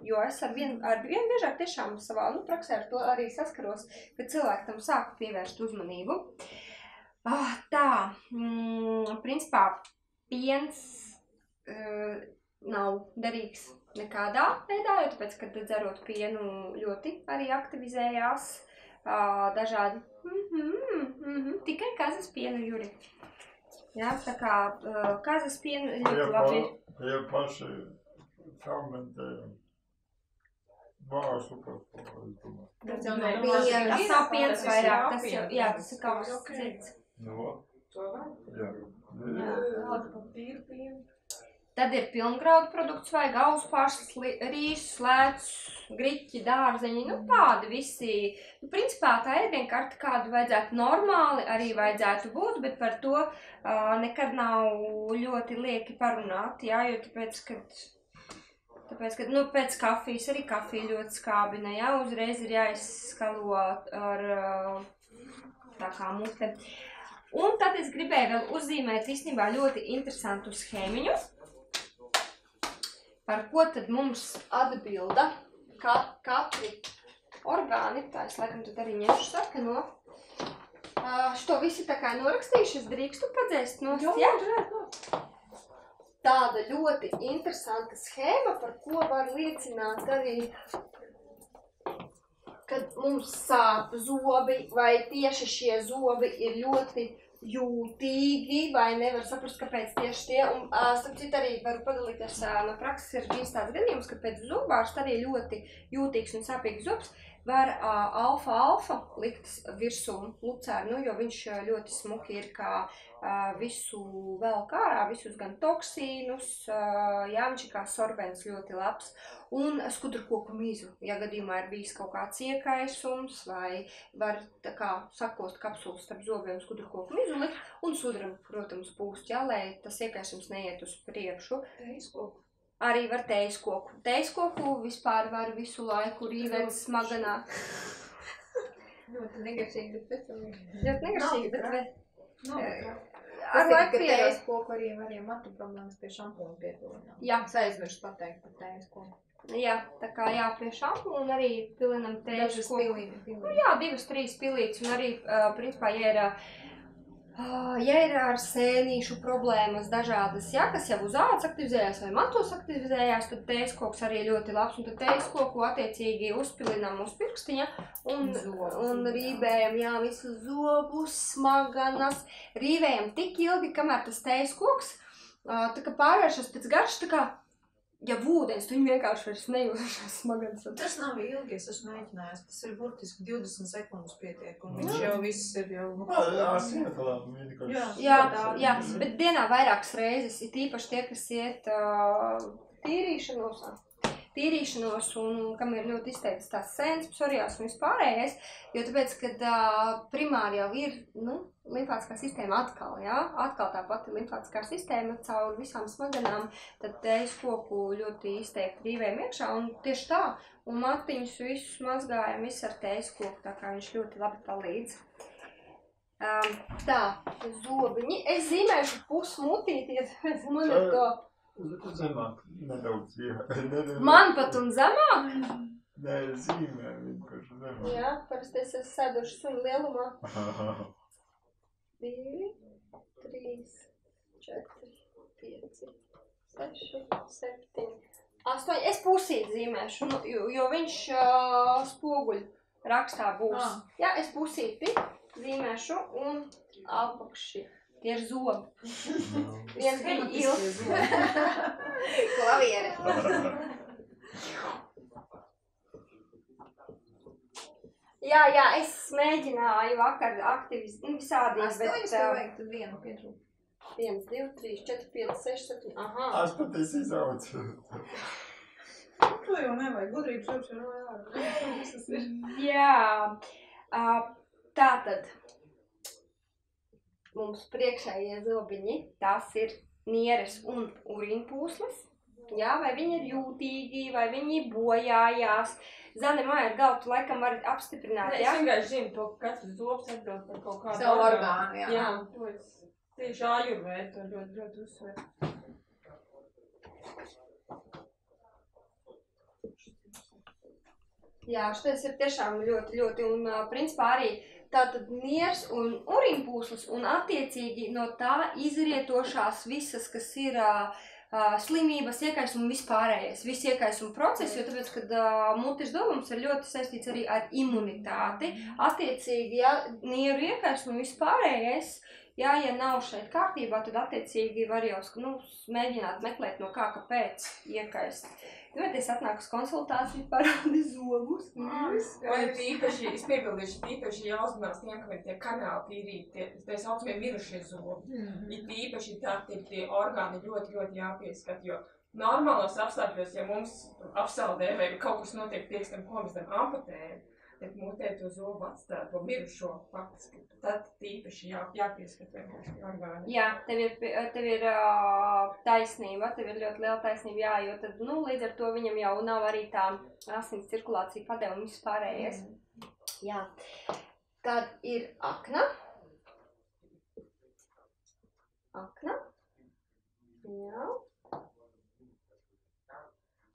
Jo es ar vien, ar vien biežāk tiešām savā nu, praksē ar to arī saskaros, ka cilvēki tam sāk pievērst uzmanību. Ah, tā, mm, principā piens uh, nav derīgs nekādā veidā, jo tāpēc, kad dzerot pienu ļoti arī aktivizējās uh, dažādi, mm -hmm, mm -hmm, tikai kazas pienu juri. Jā, tā kā uh, kazas pienu ļoti Ja, labi. pa, ja paši fermentējam. Vārsu par to, es domāju. Tas jau nav piens. tas nav piens vairāk, tas jau, jā, tas ir kaut kas cits. Nu, To var? jā. Jā, tāda pa tīru pienu. Tad ir pilngraudu produkts vai gauspārs, rīsus, lēts, griķi, dārzeņi, nu tādi visi. Nu, principā tā ēdienkarte, kādu vajadzētu normāli arī vajadzētu būt, bet par to uh, nekad nav ļoti lieki parunāt, jā, jo tāpēc, kad Tāpēc, ka nu, pēc kafijas arī kafija ļoti skābina, jā, uzreiz ir jāizskalo ar tā kā mute. Un tad es gribēju vēl uzzīmēt īstenībā ļoti interesantu schēmiņu, par ko tad mums atbilda ka, katri orgāni. Tā es laikam tad arī ņemšu sarkano. Uh, šo visi tā kā norakstījuši, es drīkstu padzēst no jā? Tāda ļoti interesanta schēma, par ko var liecināt arī, kad mums sāp zobi, vai tieši šie zobi ir ļoti jūtīgi, vai nevar saprast, kāpēc tieši tie. Un, uh, starp citu, arī varu padalīties uh, no prakses, ir bijis tāds gadījums, ka pēc zobārsta arī ļoti jūtīgs un sāpīgs zobs, var uh, alfa alfa likt virsū lucēru, nu, jo viņš ļoti smuki ir kā uh, visu vēl kārā, visus gan toksīnus, uh, jā, viņš ir kā sorbens ļoti labs, un skudurkoku mīzu, ja gadījumā ir bijis kaut kāds iekaisums, vai var tā kā sakost kapsulas starp zobiem skudurkoku mīzu likt, un sudrabu, protams, pūst, jā, lai tas iekaisums neiet uz priekšu. Arī var teiskoku. Teiskoku vispār var visu laiku rīvēt smaganā. Ļoti negatīvi, bet Ļoti negatīvi, bet vai... Eh. Ar laiku tējas koku arī varēja matu problēmas pie šampūna piepilināt. Jā. Es aizmirsu pateikt par tējas koku. Jā, tā kā jā, pie šampūna arī pilinam Dažas teiskoku. pilīni, pilīni. Jā, divas, trīs pilītes, un arī, uh, principā, ja ir, uh, ja ir ar sēnīšu problēmas dažādas, jā, kas jau uz ādas aktivizējās vai matos aktivizējās, tad teiskoks arī ļoti labs, un tad teiskoku attiecīgi uzpilinam uz pirkstiņa un, Zobu. un rībējam, jā, visu zobus, smaganas, rīvējam tik ilgi, kamēr tas teiskoks, tā kā pārvēršas pēc garš, tā kā, ja ūdens, tu viņu vienkārši vairs nejūtas smaganas. Tas nav ilgi, es esmu mēģinājis. Tas ir burtiski 20 sekundes pietiek, un viņš jau viss ir jau... nu. Jā. Jā, tā. jā, bet dienā vairākas reizes, ir īpaši tie, kas iet uh, tīrīšanos, tīrīšanos un kam ir ļoti izteikts tās sēnes, psorijās un vispārējais, jo tāpēc, kad uh, primāri jau ir, nu, limfātiskā sistēma atkal, jā, atkal tā pati limfātiskā sistēma caur visām smaganām, tad tējas koku ļoti izteikti rīvējam iekšā un tieši tā, un matiņus visus mazgājam visu ar tējas koku, tā kā viņš ļoti labi palīdz. Um, tā, zobiņi. Es zīmēšu pusmutīti, ja man ir to. Zemāk, nedaudz. Ne- Man pat un zemāk. Nē, zīmē vienkārši zemāk. Jā, parasti es esmu sēduši suņu lielumā. Divi, trīs, četri, pieci, seši, septiņi, astoņi. Es pusīt zīmēšu, nu, jo, jo viņš uh, spoguļ rakstā būs. Ah. Jā, es pusīti zīmēšu un apakši. Tie ir zobi. Viens bija ilgs. Klavieri. Jā, jā, es mēģināju vakar aktivizēt, nu, visādi, Astoņas bet... tev ā, vajag, tad vienu pietrūkt. 1, 2, 3, 4, 5, 6, 7. Aha. Es pat esi izaucu. To jau nevajag, gudrības jums jau. Tas ir. Jā, uh, tā tad mums priekšējie zobiņi, tās ir nieres un urīnpūslas. Jā, vai viņi ir jūtīgi, vai viņi bojājās. Zani, māja ar galvu, tu laikam vari apstiprināt, Nē, es jā? vienkārši zinu, to, ka katrs zobs atbild par kaut kādu Savu orgānu, jā. Jā, to es tieši ājurvēju, to ļoti, ļoti uzsveru. Jā, šis ir tiešām ļoti, ļoti, un uh, principā arī tātad niers un urīnpūslas, un attiecīgi no tā izrietošās visas, kas ir uh, slimības, iekaisuma un vispārējais, viss iekaisuma process, jo tāpēc, kad uh, mutes dobums ir ļoti saistīts arī ar imunitāti, attiecīgi, ja nieru iekaisuma un vispārējais, jā, ja nav šeit kārtībā, tad attiecīgi var jau, nu, mēģināt meklēt no kā, kāpēc iekaist. Bet es atnāku uz konsultāciju, parādi zobus. Vai īpaši, es piebildīšu, īpaši jāuzmanās tiem, kam ir tie kanāli tīrīti, tie, tie saucamie mirušie zobi. It īpaši tā, tie, tie orgāni ļoti, ļoti jāpieskat, jo normālos apstākļos, ja mums apsaldē vai kaut kas notiek, tieksim, ko mēs tam amputējam, tad mutē to zobu atstāt, to mirušo faktiski, tad īpaši jā, jāpieskat vienkārši orgāni. Jā, tev ir, tev ir taisnība, tev ir ļoti liela taisnība, jā, jo tad, nu, līdz ar to viņam jau nav arī tā asins cirkulācija padeva un viss pārējais. Jā. Tad ir akna. Akna. Jā.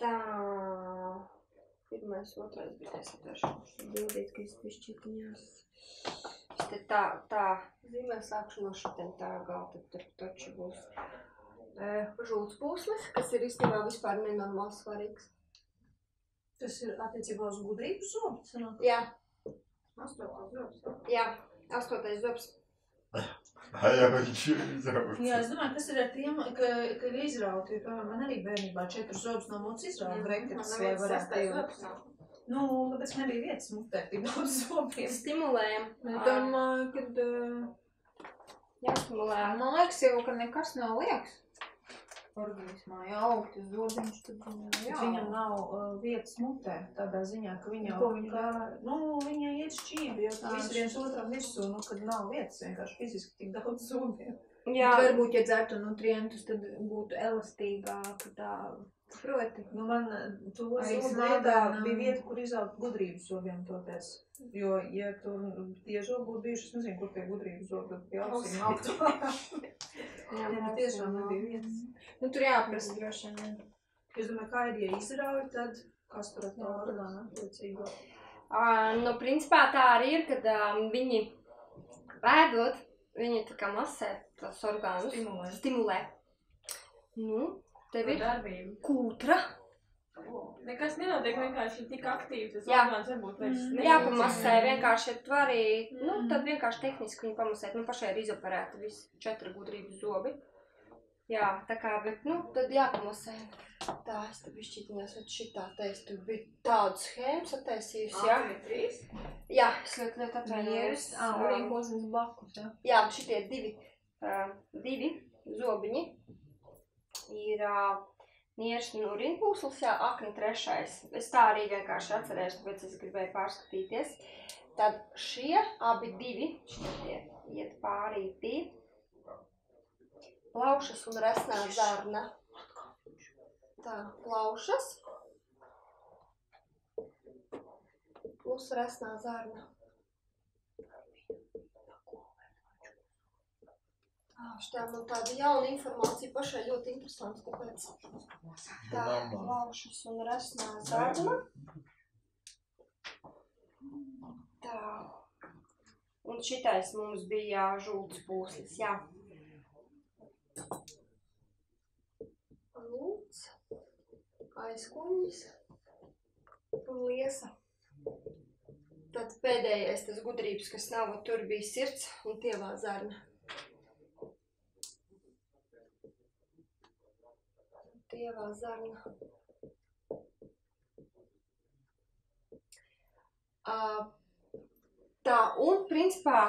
Tā. Pirmais, otrais, es atvešu bildīt, ka es pišķitiņās. Es te tā, tā zīmē sākšu no šitiem tā gala, tad taču būs e, žultspūslis, kas ir īstenībā vispār nenormāls svarīgs. Tas ir attiecībā uz gudrību zobu. sanāk? Jā, Astotais zobs. jā, astotais zobs. Jā, viņš ir izaucu. Jā, es domāju, kas ir ar tiem, ka, ka ir izrauti. Man arī bērnībā četras zobus no Mhm. breketes, Man lai varētu nav. Nu, tāpēc nebija vietas mutē, tik daudz zobiem. Stimulējam. Domāju, ka. Uh, Jāstimulē. man liekas, jau, ka nekas nav liekas. Organismā jau augt uz zobiņš, tad jā. viņam nav uh, vietas mutē, tādā ziņā, ka viņa Ko viņa kā, nu, viņai iet šķīvi, jo Ā, viss viens otram virsū, nu, kad nav vietas vienkārši fiziski tik daudz zobiem. Jā, Bet Varbūt, ja dzertu nutrientus, tad būtu elastīgāk. Tā, proti, Nu, man to smadzenēm. vietā bija vieta, kur izaugt gudrības zobiem toties. Jo, ja tur tie zobi būtu bijuši, es nezinu, kur tie gudrības zobi pie ausīm augtu. jā, bet tiešām nebija vietas. nu, tur jāprasa droši vien. Es domāju, kā ir, ja izrauj, tad kas tur ar to orgānu attiecīgo? Nu, principā tā arī ir, kad um, viņi ēdot, viņi tā kā masē tos orgānus. Stimulē. Stimulē. Nu, tev ir Darbība. kūtra. Nekas nenotiek, vienkārši tik aktīvi tas Jā. orgāns varbūt vairs Mm. nefunkcionē. Jāpamasē vienkārši, ja tu vari, nu, Mm. tad vienkārši tehniski viņu pamasēt. Nu, pašai ir izoperēta visi četri gudrības zobi. Jā, tā kā, bet, nu, tad jāpamasē. Tā, es te bišķītiņās, ot šitā teicu, tu biji tādu schēmu sataisījusi, jā? trīs. Jā, es ļoti, ļoti Vīrs, atvainojos. ā, urīna posms blakus, jā. Jā, šitie divi, uh, divi zobiņi ir uh, niežs un urīnpūsls, jā, akni trešais. Es tā arī vienkārši atcerējos, tāpēc es gribēju pārskatīties. Tad šie abi divi, šitie iet pārītī, plaušas un resnā zarna. Tā, plaušas. Plus resnā zarna. Šitā man tāda jauna informācija pašai ļoti interesanta, tāpēc tā plaušas un resnā zarna. Tā. Un šitais mums bija žults pūslis, jā. Lūdz, aizkuņas un liesa. Tad pēdējais tas gudrības, kas nav, tur bija sirds un tievā zarna. Tievā zarna. Tā, un principā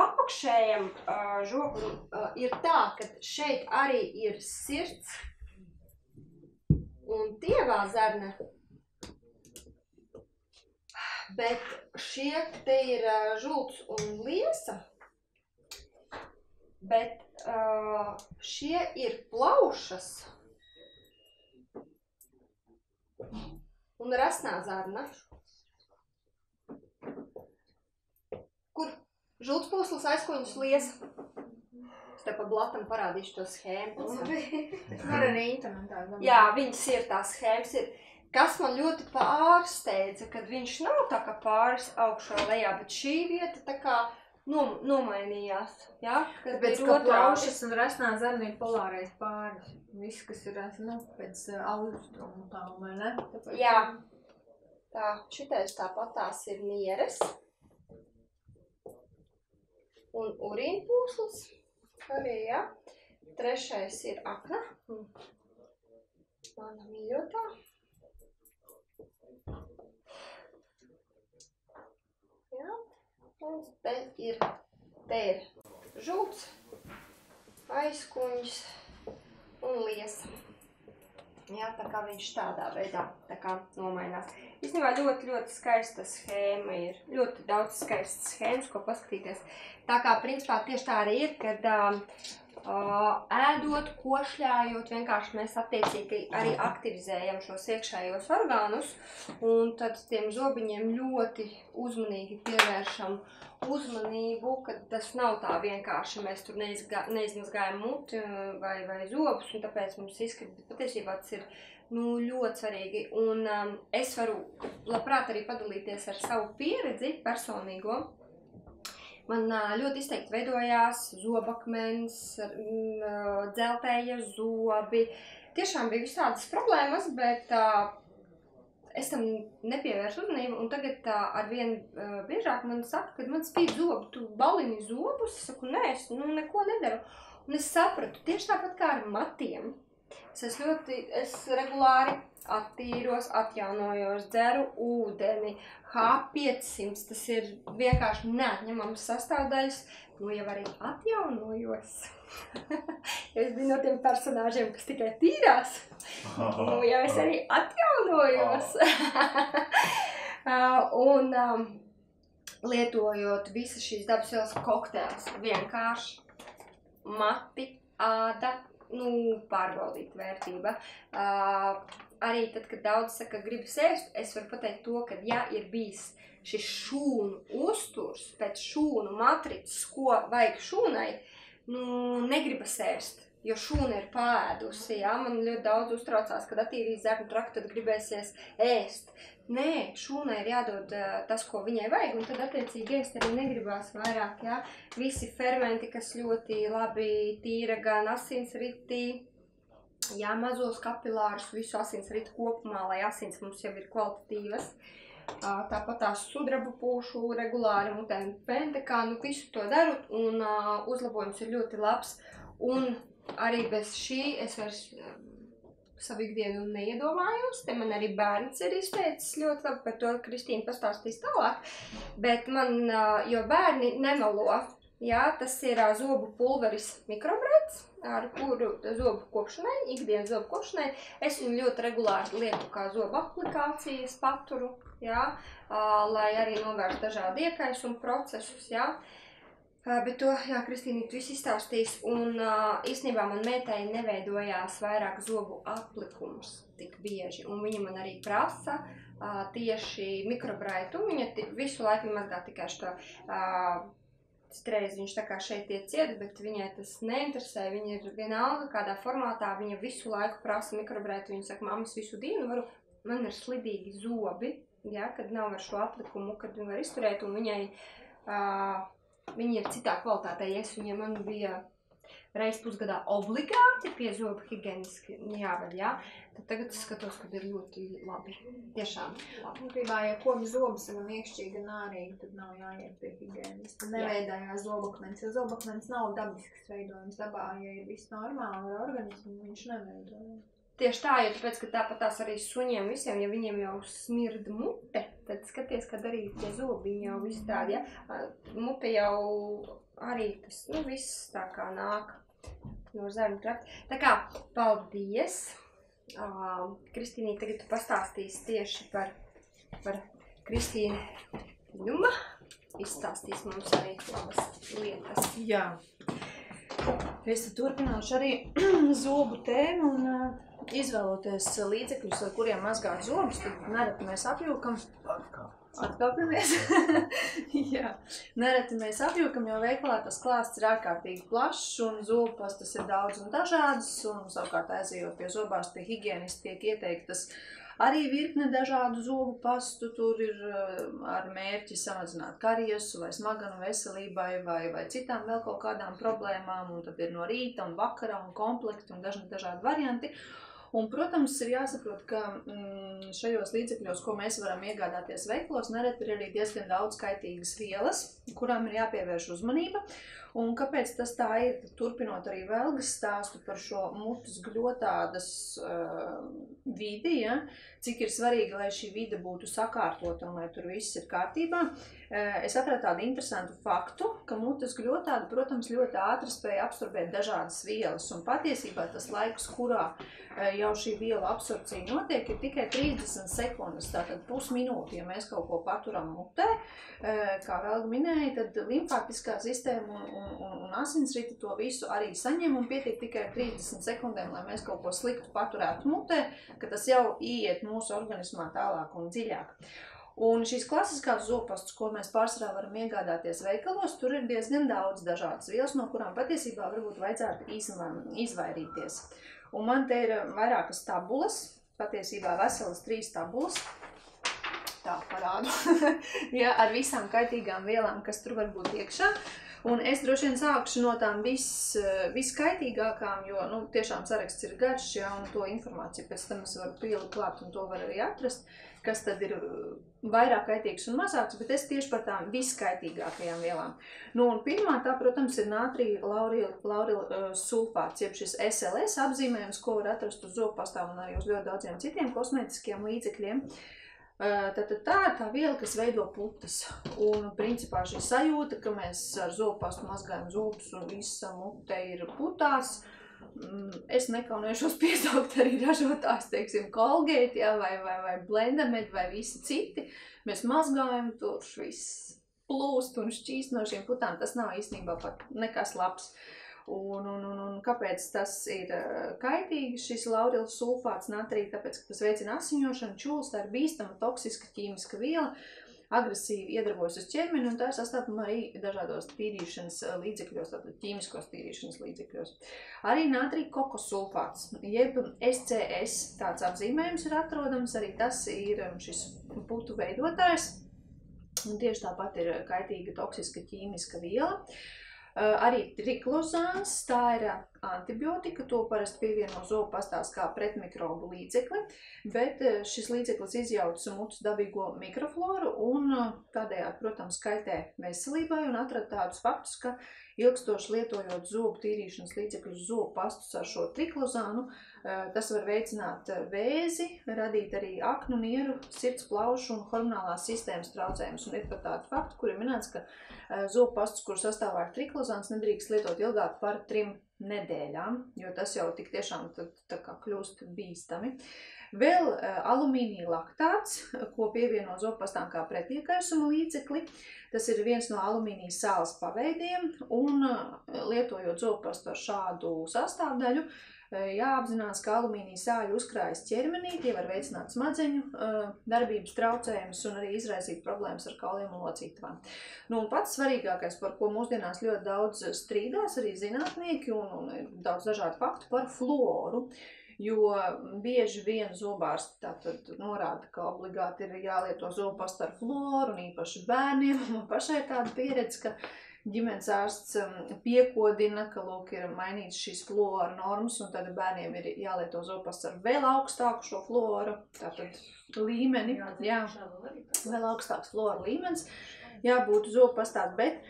apakšējam uh, ir tā, ka šeit arī ir sirds un tievā zarna. Bet šie te ir žults un liesa. Bet šie ir plaušas un rasnā zarna. Kur žults posls aizkoņas liesa. Es te pa blatam parādīšu to schēmu. Var arī domāju. Jā, viņas ir tās schēmas. Ir. Kas man ļoti pārsteidza, kad viņš nav tā kā pāris augšā lejā, bet šī vieta tā kā nom, nomainījās. Jā, kad Tāpēc, ka plaušas un rasnā zarna ir polārais pāris. Viss, kas ir, nu, pēc uh, austrumu tā, vai ne? Tāpēc, Jā. Tā, šitais tāpat tās ir nieres. Un urīnpūsls arī, jā. Trešais ir akna. Mana mīļotā. Jā. Un te ir, te ir žults, aizkuņs un liesa. Jā, tā kā viņš tādā veidā tā kā nomainās. Īstenībā ļoti, ļoti skaista schēma ir. Ļoti daudz skaistas schēmas, ko paskatīties. Tā kā principā tieši tā arī ir, kad um, ēdot, košļājot, vienkārši mēs attiecīgi arī aktivizējam šos iekšējos orgānus. Un tad tiem zobiņiem ļoti uzmanīgi pievēršam uzmanību, ka tas nav tā vienkārši. Mēs tur neizgā, neizmazgājam muti uh, vai, vai zobus, un tāpēc mums izskat. Bet patiesībā tas ir nu, ļoti svarīgi. Un um, es varu labprāt arī padalīties ar savu pieredzi personīgo. Man ļoti izteikti veidojās zobakmens, mm, dzeltēja zobi. Tiešām bija visādas problēmas, bet es tam nepievērsu uzmanību. Un tagad ar vien uh, biežāk man saka, ka man spīd zobi, tu balini zobus. Es saku, nē, es nu, neko nedaru. Un es sapratu, tieši tāpat kā ar matiem. Es ļoti, es regulāri attīros, atjaunojos, dzeru ūdeni. H500 tas ir vienkārši neatņemams sastāvdaļas. Nu, jau arī atjaunojos. es biju no tiem personāžiem, kas tikai tīrās. Nu, jau es arī atjaunojos. Un um, lietojot visas šīs dabas vielas kokteils, vienkārši mati, āda, nu, pārbaudīt vērtība. Uh, arī tad, kad daudz saka, gribas ēst, es varu pateikt to, ka, ja ir bijis šis šūnu uzturs pēc šūnu matricas, ko vajag šūnai, nu, negribas ēst. Jo šūna ir pāēdusi, jā, man ļoti daudz uztraucās, kad attīrīs zēnu traktu, tad gribēsies ēst. Nē, šūnai ir jādod uh, tas, ko viņai vajag, un tad attiecīgi ēst arī negribās vairāk, jā. Visi fermenti, kas ļoti labi tīra gan asinsritī, jā, mazos kapilārus, visu asinsritu kopumā, lai asins mums jau ir kvalitatīvas. Uh, tāpat tās sudraba pūšu regulāri mutēm pentekā, nu visu to daru, un uh, uzlabojums ir ļoti labs. Un arī bez šī es vairs savu ikdienu neiedomājos. Te man arī bērns ir izteicis ļoti labi par to, Kristīna pastāstīs tālāk. Bet man, jo bērni nemelo, jā, tas ir zobu pulveris mikrobrēts, ar kuru zobu kopšanai, ikdienas zobu kopšanai, es viņu ļoti regulāri lietu kā zobu aplikācijas paturu, jā, lai arī novērstu dažādu iekaisumu procesus, jā. Uh, bet to, jā, Kristīna, tu viss izstāstīs, un īstenībā man meitai neveidojās vairāk zobu aplikums tik bieži, un viņa man arī prasa tieši mikrobraitu, viņa visu laiku mazgā tikai šo Citreiz viņš tā kā šeit tiek ciet, bet viņai tas neinteresē. Viņa ir vienalga, kādā formātā viņa visu laiku prasa mikrobrētu. Viņa saka, mamma, es visu dienu varu, man ir slidīgi zobi, ja, kad nav ar šo aplikumu, kad viņi var izturēt, un viņai, uh, viņi ir citā kvalitātē. Es viņiem, man bija reiz pusgadā obligāti pie zobu higieniski jāved, jā, tad tagad es skatos, ka ir ļoti labi. Tiešām labi. Būtībā, ja kopi zobus ir un iekšķīgi un ārīgi, tad nav jāiet pie higienista. Neveidojās zobakmens, jo zobakmens nav dabisks veidojums dabā. Ja ir viss normāli ar organismu, viņš neveidojas. Tieši tā, jo tāpēc, ka tāpat tās arī suņiem visiem, ja viņiem jau smird mute, tad skaties, kad arī tie zobiņi jau viss tādi, ja, mute jau arī tas, nu, viss tā kā nāk no zemu trakta. Tā kā, paldies! Uh, Kristīnī, tagad tu pastāstīsi tieši par, par Kristīnu Juma. Izstāstīs mums arī labas lietas. Jā. Es turpināšu arī zobu tēmu un uh, izvēloties līdzekļus, ar kuriem mazgāt zobus, tad nereti mēs apjūkam. Atkāpjamies. Jā, nereti mēs apjūkam, jo veikalā tas klāsts ir ārkārtīgi plašs un zobu pastas ir daudz un dažādas. Un savukārt aizejot pie zobās, pie higienista tiek ieteiktas arī virkne dažādu zobu pastu. Tur ir uh, ar mērķi samazināt kariesu vai smaganu veselībai vai, vai citām vēl kaut kādām problēmām. Un tad ir no rīta un vakara un komplekti un dažādi varianti. Un, protams, ir jāsaprot, ka mm, šajos līdzekļos, ko mēs varam iegādāties veikalos, nereti ir arī diezgan daudz kaitīgas vielas, kurām ir jāpievērš uzmanība. Un kāpēc tas tā ir? Turpinot arī vēlgas stāstu par šo mutes gļotādas uh, vidi, ja? cik ir svarīgi, lai šī vide būtu sakārtota un lai tur viss ir kārtībā. Uh, es atradu tādu interesantu faktu, ka mutes gļotāda, protams, ļoti ātri spēja absorbēt dažādas vielas. Un patiesībā tas laiks, kurā uh, jau šī viela absorpcija notiek, ir tikai 30 sekundes, tātad pusminūte, ja mēs kaut ko paturam mutē. Uh, kā vēl minēja, tad limfātiskā sistēma un, un, un, un asinsrite to visu arī saņem un pietiek tikai 30 sekundēm, lai mēs kaut ko sliktu paturētu mutē, ka tas jau ieiet mūsu organismā tālāk un dziļāk. Un šīs klasiskās zobpastas, ko mēs pārsvarā varam iegādāties veikalos, tur ir diezgan daudz dažādas vielas, no kurām patiesībā varbūt vajadzētu izma- izvairīties. Un man te ir vairākas tabulas, patiesībā veselas trīs tabulas. Tā parādu. ja, ar visām kaitīgām vielām, kas tur var būt iekšā. Un es droši vien sākšu no tām vis, viskaitīgākām, jo nu, tiešām saraksts ir garš, jā, un to informāciju pēc tam es varu pielikt klāt, un to var arī atrast, kas tad ir eh, vairāk kaitīgs un mazāks, bet es tieši par tām viskaitīgākajām vielām. Nu, un pirmā tā, protams, ir nātrija laurila, laurila uh, sulfāts, jeb šis SLS apzīmējums, ko var atrast uz zopastām un arī uz ļoti daudziem citiem kosmētiskiem līdzekļiem. Uh, Tātad tā ir tā viela, kas veido putas. Un principā šī sajūta, ka mēs ar zopastu mazgājam zobus un visa mute ir putās, mm, es nekaunēšos piesaukt arī ražotājs, teiksim, Colgate, jā, vai, vai, vai Blendamed, vai visi citi. Mēs mazgājam, tur viss plūst un šķīst no šīm putām. Tas nav īstenībā pat nekas labs. Un, un, un, un kāpēc tas ir eh, kaitīgi, šis laurils sulfāts natrija? Tāpēc, ka tas veicina asiņošanu, čūlas, tā ir bīstama, toksiska ķīmiska viela, agresīvi iedarbojas uz ķermeni, un tā ir sastopama arī dažādos tīrīšanas eh, līdzekļos, tātad ķīmiskos tīrīšanas līdzekļos. Arī natrija kokosulfāts, jeb SCS, tāds apzīmējums ir atrodams, arī tas ir um, šis putu veidotājs, un tieši tāpat ir kaitīga toksiska ķīmiska viela. Uh, arī triklozāns, tā ir antibiotika, to parasti pievieno zobu pastās kā pretmikrobu līdzekli, bet uh, šis līdzeklis izjauc mutes dabīgo mikrofloru un uh, tādējādi, protams, kaitē veselībai un atrada tādus faktus, ka ilgstoši lietojot zobu tīrīšanas līdzekļus, zobu pastus ar šo triklozānu, uh, tas var veicināt uh, vēzi, radīt arī aknu, nieru, sirds plaušu un hormonālās sistēmas traucējumus. Un ir pat tādi fakti, kur ir minēts, ka uh, zobu pastus, kur sastāvā ir triklozāns, nedrīkst lietot ilgāk par trim nedēļām, jo tas jau tik tiešām tad, tā kā kļūst bīstami. Vēl uh, alumīnija laktāts, ko pievieno zobpastām kā pretiekaisuma līdzekli. Tas ir viens no alumīnija sāls paveidiem, un uh, lietojot zobpastu ar šādu sastāvdaļu, uh, jāapzinās, ka alumīnija sāļi uzkrājas ķermenī, tie var veicināt smadzeņu darbības traucējumus un arī izraisīt problēmas ar kauliem un locītavām. Nu, un pats svarīgākais, par ko mūsdienās ļoti daudz strīdās arī zinātnieki un, un daudz dažādu faktu par fluoru. Jo bieži vien zobārsti tātad norāda, ka obligāti ir jālieto zobpasta ar fluoru, un īpaši bērniem. Man pašai tāda pieredze, ka ģimenes ārsts um, piekodina, ka lūk, ir mainīts šīs fluora normas, un tad bērniem ir jālieto zobpasta ar vēl augstāku šo fluoru tātad līmeni. Jā, vēl augstāks fluora līmenis jābūt zobpastā, bet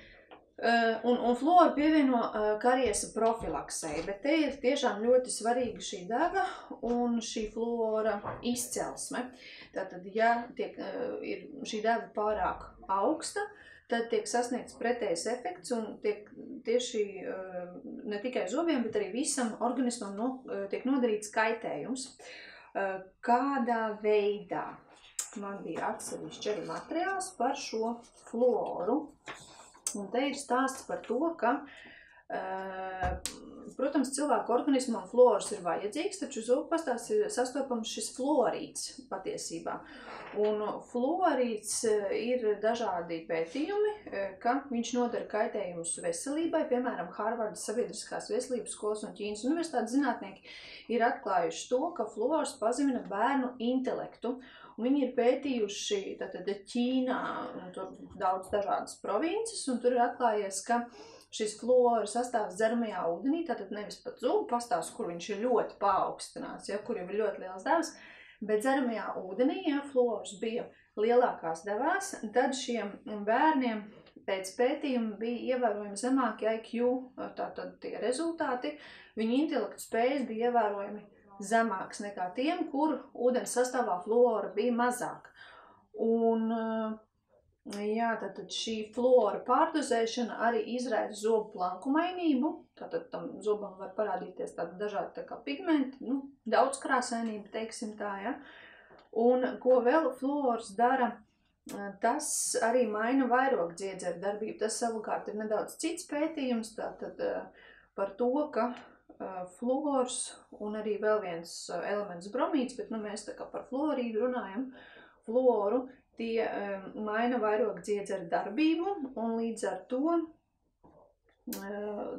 un, un fluoru pievieno uh, kariesa profilaksei, bet te ir tiešām ļoti svarīga šī dega un šī fluora izcelsme. Tātad, ja tiek, uh, ir šī dega pārāk augsta, tad tiek sasniegts pretējs efekts un tiek tieši ne tikai zobiem, bet arī visam organismam no, tiek nodarīts kaitējums. Kādā veidā? Man bija atsevišķi arī materiāls par šo fluoru. Un te ir stāsts par to, ka, uh, protams, cilvēku organismam fluors ir vajadzīgs, taču zobpastās ir sastopams šis fluorīds patiesībā. Un fluorīds ir dažādi pētījumi, ka viņš nodara kaitējumus veselībai. Piemēram, Harvardas Sabiedriskās veselības skolas un Ķīnas universitātes zinātnieki ir atklājuši to, ka fluors pazemina bērnu intelektu. Viņi ir pētījuši tātad, Ķīnā daudz dažādas provinces, un tur ir atklājies, ka šis fluoru sastāvs dzeramajā ūdenī, tātad nevis pat zubu pastāvs, kur viņš ir ļoti paaugstināts, ja, kur jau ir ļoti liels devs, bet dzeramajā ūdenī, ja fluors bija lielākās devās, tad šiem bērniem pēc pētījuma bija ievērojami zemāki IQ, tātad tie rezultāti, viņu intelektu spējas bija ievērojami zemāks nekā tiem, kur ūdens sastāvā fluora bija mazāk. Un, jā, tātad šī fluora pārdozēšana arī izraisa zobu planku mainību. Tātad tam zobam var parādīties tādi dažādi tā kā pigmenti, nu, daudz krāsainība, teiksim tā, ja. Un ko vēl fluors dara, tas arī maina vairogdziedzeru darbību. Tas savukārt ir nedaudz cits pētījums, tātad par to, ka fluors un arī vēl viens elements bromīds, bet nu, mēs tā kā par fluorīdu runājam, fluoru, tie um, maina vairāk dziedzeru darbību un līdz ar to uh,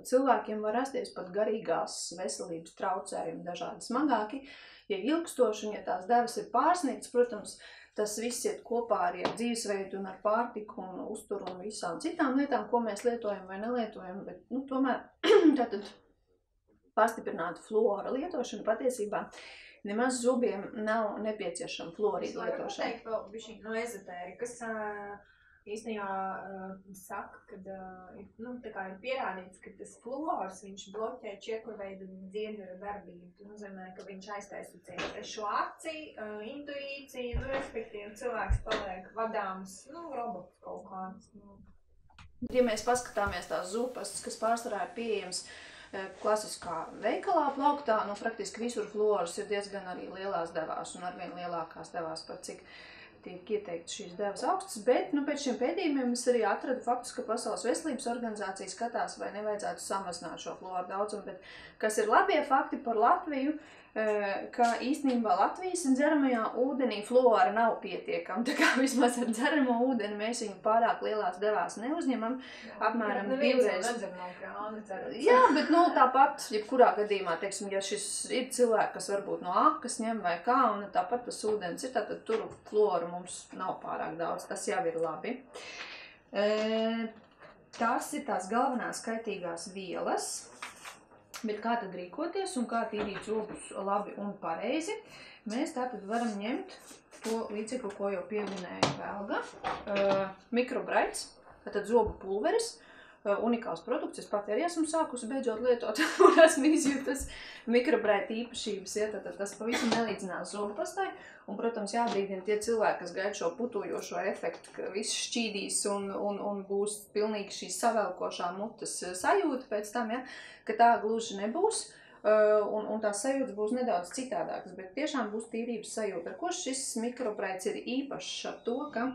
cilvēkiem var rasties pat garīgās veselības traucējumi dažādi smagāki, ja ilgstoši un ja tās devas ir pārsniegts, protams, tas viss iet kopā arī ar dzīvesveidu un ar pārtiku un uzturu un visām citām lietām, ko mēs lietojam vai nelietojam, bet, nu, tomēr tātad pastiprināta fluora lietošana patiesībā nemaz zubiem nav nepieciešama fluorīda lietošana. pateikt vēl bišķiņ no ezotērikas. Īstenībā uh, saka, ka uh, nu, tā kā ir pierādīts, ka tas fluors viņš bloķē čiekurveidu dziedara darbību. Tas nozīmē, ka viņš aiztaisa aci, uh, intuīciju, nu, respektīvi cilvēks paliek vadāms, nu, robots kaut kāds. Nu. Ja mēs paskatāmies tās zupastas, kas pārsvarā ir pieejams eh, klasiskā veikalā plauktā, nu praktiski visur fluors ir diezgan arī lielās devās un arvien lielākās devās par cik tiek ieteikts šīs devas augstas, bet nu, pēc šiem pētījumiem es arī atradu faktus, ka Pasaules veselības organizācija skatās, vai nevajadzētu samazināt šo fluoru daudzumu, bet kas ir labie fakti par Latviju, eh, ka īstenībā Latvijas dzeramajā ūdenī fluora nav pietiekama, tā kā vismaz ar dzeramo ūdeni mēs viņu pārāk lielās devās neuzņemam, apmēram Neviens jau divreiz. no. Jā, bet nu, tāpat, jebkurā gadījumā, teiksim, ja šis ir cilvēks, kas varbūt no akas ņem vai kā, un tāpat tas ūdens ir, tad tur fluoru mums nav pārāk daudz. Tas jau ir labi. E, tās ir tās galvenās kaitīgās vielas. Bet kā tad rīkoties un kā tīrīt zobus labi un pareizi? Mēs tātad varam ņemt to līdzekli, ko jau pieminēja Velga. Uh, mikrobraits, tātad zobu pulveris, unikāls produkts. Es pati arī esmu sākusi beidzot lietot, un esmu izjutusi mikrobraita īpašības. Ja, tad tas pavisam nelīdzinās zobu pastai. Un, protams, jābrīdina tie cilvēki, kas gaida šo putojošo efektu, ka viss šķīdīs un, un, un būs pilnīgi šī savelkošā mutes sajūta pēc tam, ja, ka tā gluži nebūs. Uh, un, un tās sajūtas būs nedaudz citādākas, bet tiešām būs tīrības sajūta. Ar ko šis mikrobraits ir īpašs? Ar to, ka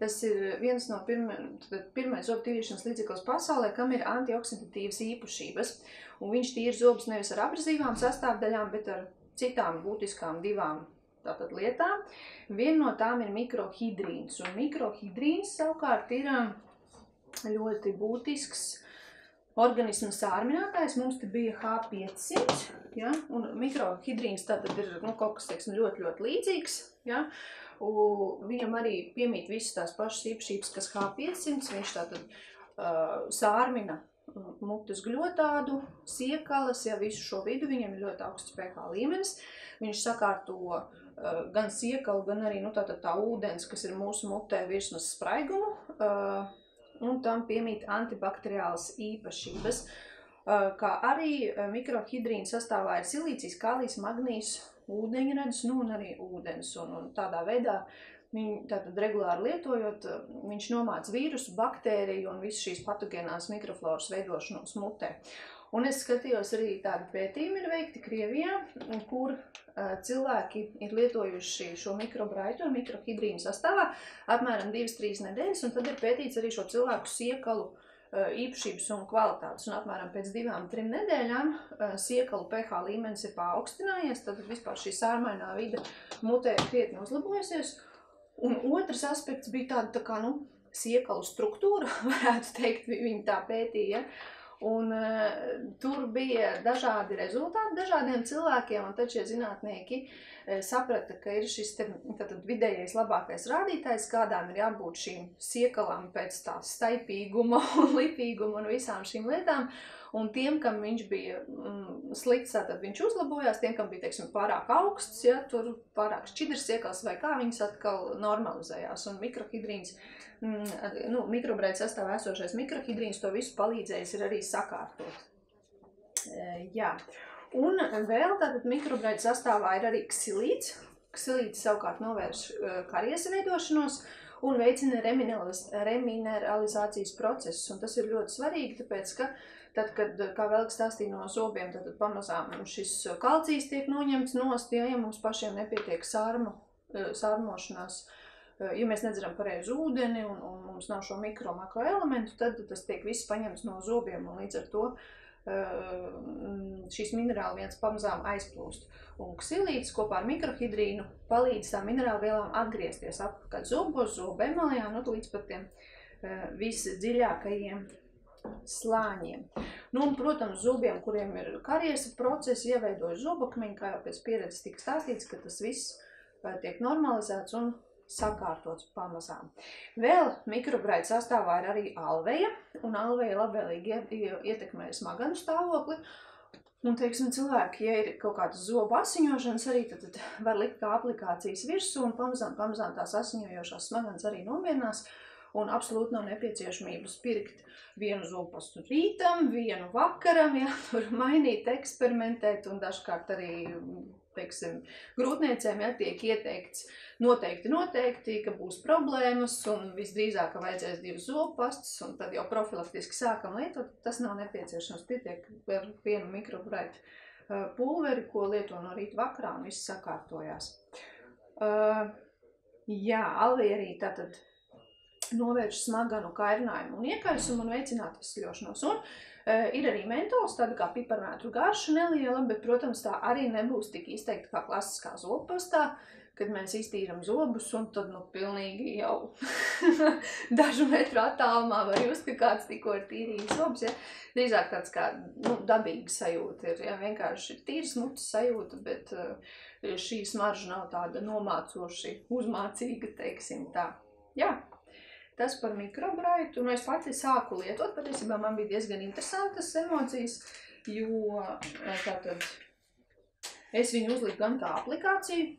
tas ir viens no pirmajiem, pirmais zobu tīrīšanas līdzeklis pasaulē, kam ir antioksidatīvas īpašības. Un viņš tīra zobus nevis ar abrazīvām sastāvdaļām, bet ar citām būtiskām divām tātad lietām. Viena no tām ir mikrohidrīns, un mikrohidrīns savukārt ir ā, ļoti būtisks organismu sārminātājs. Mums te bija H500, ja? un mikrohidrīns tātad ir nu, kaut kas, teiksim, ļoti, ļoti līdzīgs, ja? Un viņam arī piemīt visas tās pašas īpašības, kas H500, viņš tātad uh, sārmina mutes gļotādu, siekalas, ja visu šo vidu, viņam ir ļoti augsts pH līmenis. Viņš sakārto uh, gan siekalu, gan arī nu, tā, tā, tā ūdens, kas ir mūsu mutē virsmas spraigumu, uh, un tam piemīt antibakteriālas īpašības, uh, kā arī uh, mikrohidrīna sastāvā ir silīcijas, kālijas, magnīs, ūdeņradis, nu un arī ūdens, un, un tādā veidā Viņu tātad regulāri lietojot, viņš nomāca vīrusu, baktēriju un visu šīs patogēnās mikrofloras veidošanos mutē. Un es skatījos arī tādi pētījumi ir veikti Krievijā, kur uh, cilvēki ir lietojuši šo mikrobraitu ar mikrohidrīnu sastāvā apmēram 2-3 nedēļas, un tad ir pētīts arī šo cilvēku siekalu uh, īpašības un kvalitātes. Un apmēram pēc divām, trim nedēļām uh, siekalu pH līmenis ir paaugstinājies, tad vispār šī sārmainā vide mutē krietni uzlabojusies. Un otrs aspekts bija tāda, tā kā, nu, siekalu struktūra, varētu teikt, vi- viņi tā pētīja. Un uh, tur bija dažādi rezultāti dažādiem cilvēkiem, un tad šie zinātnieki uh, saprata, ka ir šis te, vidējais labākais rādītājs, kādām ir jābūt šīm siekalām pēc tā staipīguma un lipīguma un visām šīm lietām. Un tiem, kam viņš bija mm, slikts, tad viņš uzlabojās. Tiem, kam bija teiksim, pārāk augsts, ja tur pārāk šķidrs iekals vai kā, viņas atkal normalizējās. Un mikrohidrīns, mm, nu, mikrobraids sastāvā esošais mikrohidrīns to visu palīdzējis ir arī sakārtot. E, jā. Un vēl tātad mikrobraida sastāvā ir arī ksilīts. Ksilīts savukārt novērš e, karies veidošanos un veicina remineraliz- remineralizācijas procesus. Un tas ir ļoti svarīgi, tāpēc, ka Tad, kad, kā vēl stāstīja no zobiem, tad, tad pamazām šis kalcijs tiek noņemts nost, ja, ja mums pašiem nepietiek sārmu, eh, sārmošanās, eh, ja mēs nedzeram pareizi ūdeni un, un mums nav šo mikro makro elementu, tad tas tiek viss paņemts no zobiem un līdz ar to eh, šīs minerāli viens pamazām aizplūst. Un ksilīts kopā ar mikrohidrīnu palīdz tām minerālu vielām atgriezties atpakaļ zobos, zobu emalijā, nu līdz pat tiem visdziļākajiem slāņiem. Nu, un, protams, zobiem, kuriem ir kariesa procesi, ieveidojas zobakmeņi, kā jau pēc pieredzes tika stāstīts, ka tas viss eh, tiek normalizēts un sakārtots pamazām. Vēl mikrobraida sastāvā ir arī alveja, un alveja labvēlīgi ie- ie- ietekmē smaganu stāvokli. Un, teiksim, cilvēki, ja ir kaut kādas zobu asiņošanas, arī tad, tad var likt kā aplikācijas virsū, un pamazām, pamazām tās asiņojošās smadzenes arī nomierinās. Un absolūti nav nepieciešamības pirkt vienu zupastu rītam, vienu vakaram, jā, tur mainīt, eksperimentēt, un dažkārt arī, teiksim, grūtniecēm, jā, tiek ieteikts noteikti, noteikti, ka būs problēmas, un visdrīzāk, ka vajadzēs divas zopastas, un tad jau profilaktiski sākam lietot, tas nav nepieciešams, pietiek ar vienu mikrobraitu uh, pulveri, ko lieto no rīta vakarā, un viss sakārtojās. Uh, jā, alvija arī tātad novērš smaganu kairinājumu un iekaisumu un veicināt izsļošanos. Un ir arī mentols, tāda kā piparmētru garša neliela, bet, protams, tā arī nebūs tik izteikta kā klasiskā zopastā, kad mēs iztīram zobus un tad, nu, pilnīgi jau dažu metru attālumā var just, ka kāds tikko ir tīrījis zobus, ja. Drīzāk tāds kā, nu, dabīga sajūta ir, ja, vienkārši ir tīras mutes sajūta, bet uh, šī smarža nav tāda nomācoši uzmācīga, teiksim tā. Jā, tas par mikrobraitu, un es pati sāku lietot, patiesībā man bija diezgan interesantas emocijas, jo eh, tātad es viņu uzliku gan kā aplikāciju,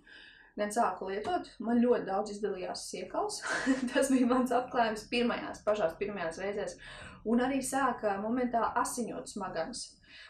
gan sāku lietot. Man ļoti daudz izdalījās siekals. Tas bija mans apklājums pirmajās, pašās pirmajās reizēs. Un arī sāka momentā asiņot smagas.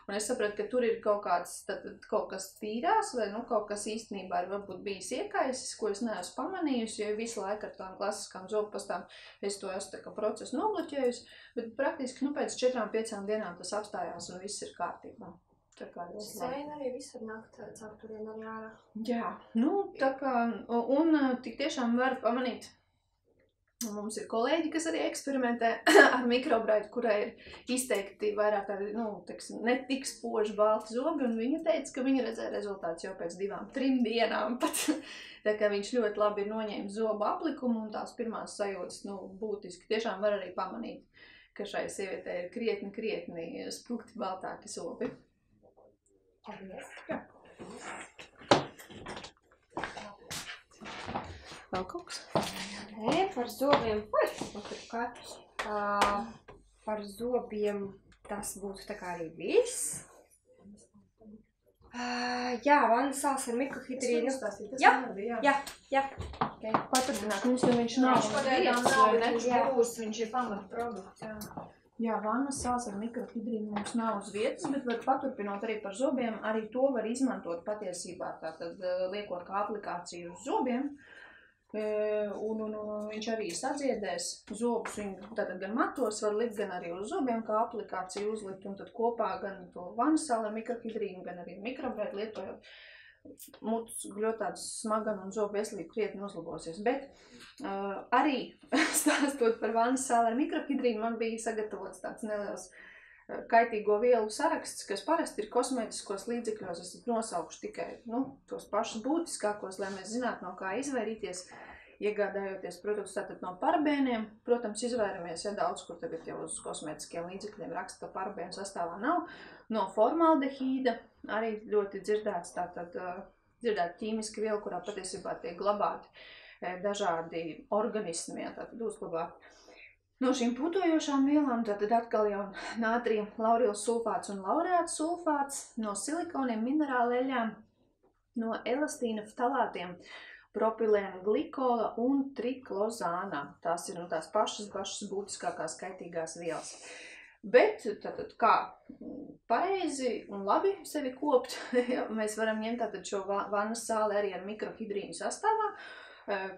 Un es sapratu, ka tur ir kaut, kāds, tad, kaut kas tīrās, vai nu, kaut kas īstenībā ir varbūt bijis iekaisis, ko es neesmu pamanījusi, jo visu laiku ar tām klasiskām zobpastām es to esmu tā kā procesu nobloķējusi, bet praktiski nu, pēc četrām, piecām dienām tas apstājās un viss ir kārtībā. Tā kā labi. Sēna arī visur nakt caur turien arī ārā. Jā, nu, tā kā, un, un tik tiešām var pamanīt, mums ir kolēģi, kas arī eksperimentē ar mikrobraidu, kurai ir izteikti vairāk tādi, nu, teiksim, netik spoži balti zobi, un viņa teica, ka viņa redzēja rezultāts jau pēc divām, trim dienām pat. Tā kā viņš ļoti labi ir noņēmis zobu aplikumu, un tās pirmās sajūtas, nu, būtiski tiešām var arī pamanīt, ka šai sievietei ir krietni, krietni spilgti baltāki zobi. Paldies. Vēl kaut kas? Nē, par zobiem. Man tur katrs. Uh, par zobiem tas būtu tā kā arī viss. Uh, jā, vannas sāls ar mikrohidrīnu. Jā, jā. jā, jā. Okay. Paturpināt, mums jau viņš nav. Viņš pagaidām nav vai ne? viņš būs, viņš ir pamatprodukts. Jā. Jā, vannas sāls ar mikrohidrīnu mums nav uz vietas, bet var paturpinot arī par zobiem. Arī to var izmantot patiesībā, tātad liekot kā aplikāciju uz zobiem. Eh, Un, un, un viņš arī sadziedēs zobus. Viņu tātad gan matos var likt, gan arī uz zobiem kā aplikāciju uzlikt. Un tad kopā gan to ar mikrohidrīnu, gan arī mikrobrēdu lietojot. Mutes ļoti smagan un zobu veselību krietni uzlabosies. Bet uh, arī stāstot par ar mikrohidrīnu, man bija sagatavots tāds neliels uh, kaitīgo vielu saraksts, kas parasti ir kosmētiskos līdzekļos. Es nosaukšu tikai nu, tos pašus būtiskākos, lai mēs zinātu, no kā izvairīties. Iegādājoties produktus tātad no parabēniem, protams, izvairamies, ja daudz kur tagad jau uz kosmētiskiem līdzekļiem raksta, ka parabēnu sastāvā nav. No formaldehīda arī ļoti dzirdēts tātad uh, dzirdēt ķīmiski viela, kurā patiesībā tiek glabāti eh, dažādi organismi, jā, tātad uzglabāti. No šīm putojošām vielām tad atkal jau nātrija, laurils sulfāts un laurēts sulfāts, no silikoniem, minerāleļām, no elastīna ftalātiem, propilēna glikola un triklozāna. Tās ir nu, tās pašas, pašas būtiskākās kaitīgās vielas. Bet tātad, kā pareizi un labi sevi kopt, mēs varam ņemt tātad šo va- vannas sāli arī ar mikrohidrīnu sastāvā,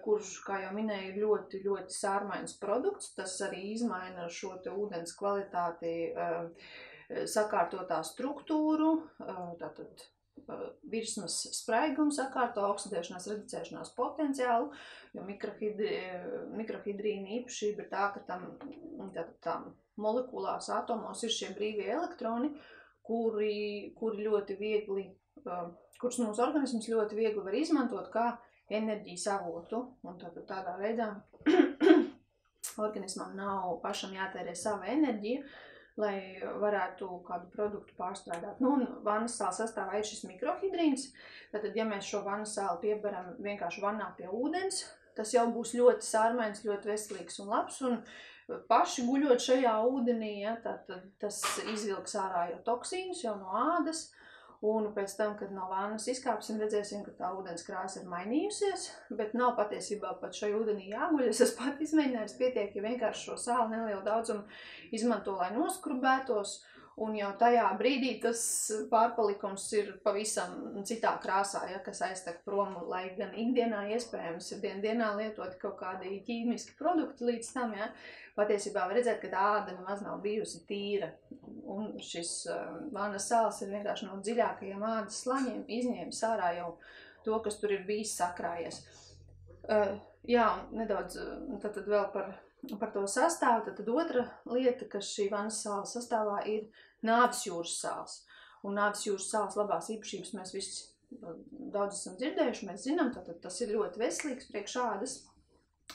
kurš, kā jau minēju, ir ļoti, ļoti sārmains produkts. Tas arī izmaina šo te ūdens kvalitāti, eh, sakārtotā struktūru, eh, tātad eh, virsmas spraigumu sakārto, oksidēšanās, reducēšanās potenciālu, jo mikrohidri, mikrohidrīna īpašība ir tā, ka tam, tātad tam molekulās atomos ir šie brīvie elektroni, kuri, kuri ļoti viegli, uh, kurus mūsu organisms ļoti viegli var izmantot kā enerģijas avotu. Un tātad tādā veidā organismam nav pašam jātērē sava enerģija, lai varētu kādu produktu pārstrādāt. Nu, un vannas sāla sastāvā ir šis mikrohidrīns. Tātad, ja mēs šo vannas sāli piebaram vienkārši vannā pie ūdens, tas jau būs ļoti sārmains, ļoti veselīgs un labs. Un paši guļot šajā ūdenī, ja, tad, tad tas izvilks ārā jau toksīnus jau no ādas. Un pēc tam, kad no vānas izkāpsim, redzēsim, ka tā ūdens krāsa ir mainījusies. Bet nav patiesībā pat šai ūdenī jāguļ. Es pat izmēģinājis, pietiek, ja vienkārši šo sāli nelielu daudzumu izmanto, lai noskrubētos. Un jau tajā brīdī tas pārpalikums ir pavisam citā krāsā, ja, kas aiztek prom, lai gan ikdienā iespējams ir dien dienā lietot kaut kādi ķīmiski produkti līdz tam, ja, patiesībā var redzēt, ka tā āda nemaz nav bijusi tīra. Un šis uh, vānas sāls ir vienkārši no dziļākajiem ādas slaņiem izņēmis ārā jau to, kas tur ir bijis sakrājies. Uh, jā, nedaudz uh, tad, tad vēl par, par to sastāvu. Tad, tad otra lieta, kas šī vānas sāla sastāvā ir nāves jūras sāls. Un nāves jūras sāls labās īpašības mēs visi uh, daudz esam dzirdējuši, mēs zinām, tad tas ir ļoti veselīgs priekš ādas.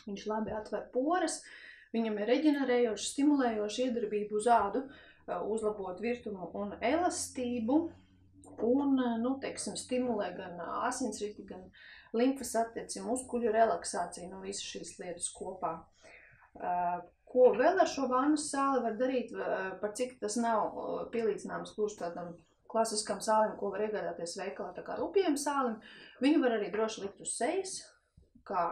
Viņš labi atver poras, viņam ir reģenerējoši, stimulējoši iedarbību uz ādu, uh, uzlabot virtumu un elastību, un, uh, nu, teiksim, stimulē gan asinsriti, gan limfas atteci, muskuļu relaksāciju, nu, visas šīs lietas kopā. Ko vēl ar šo vannas sāli var darīt, par cik tas nav pielīdzināms gluži tādam klasiskam sālim, ko var iegādāties veikalā, tā kā rupjiem sālim. Viņu var arī droši likt uz sejas, kā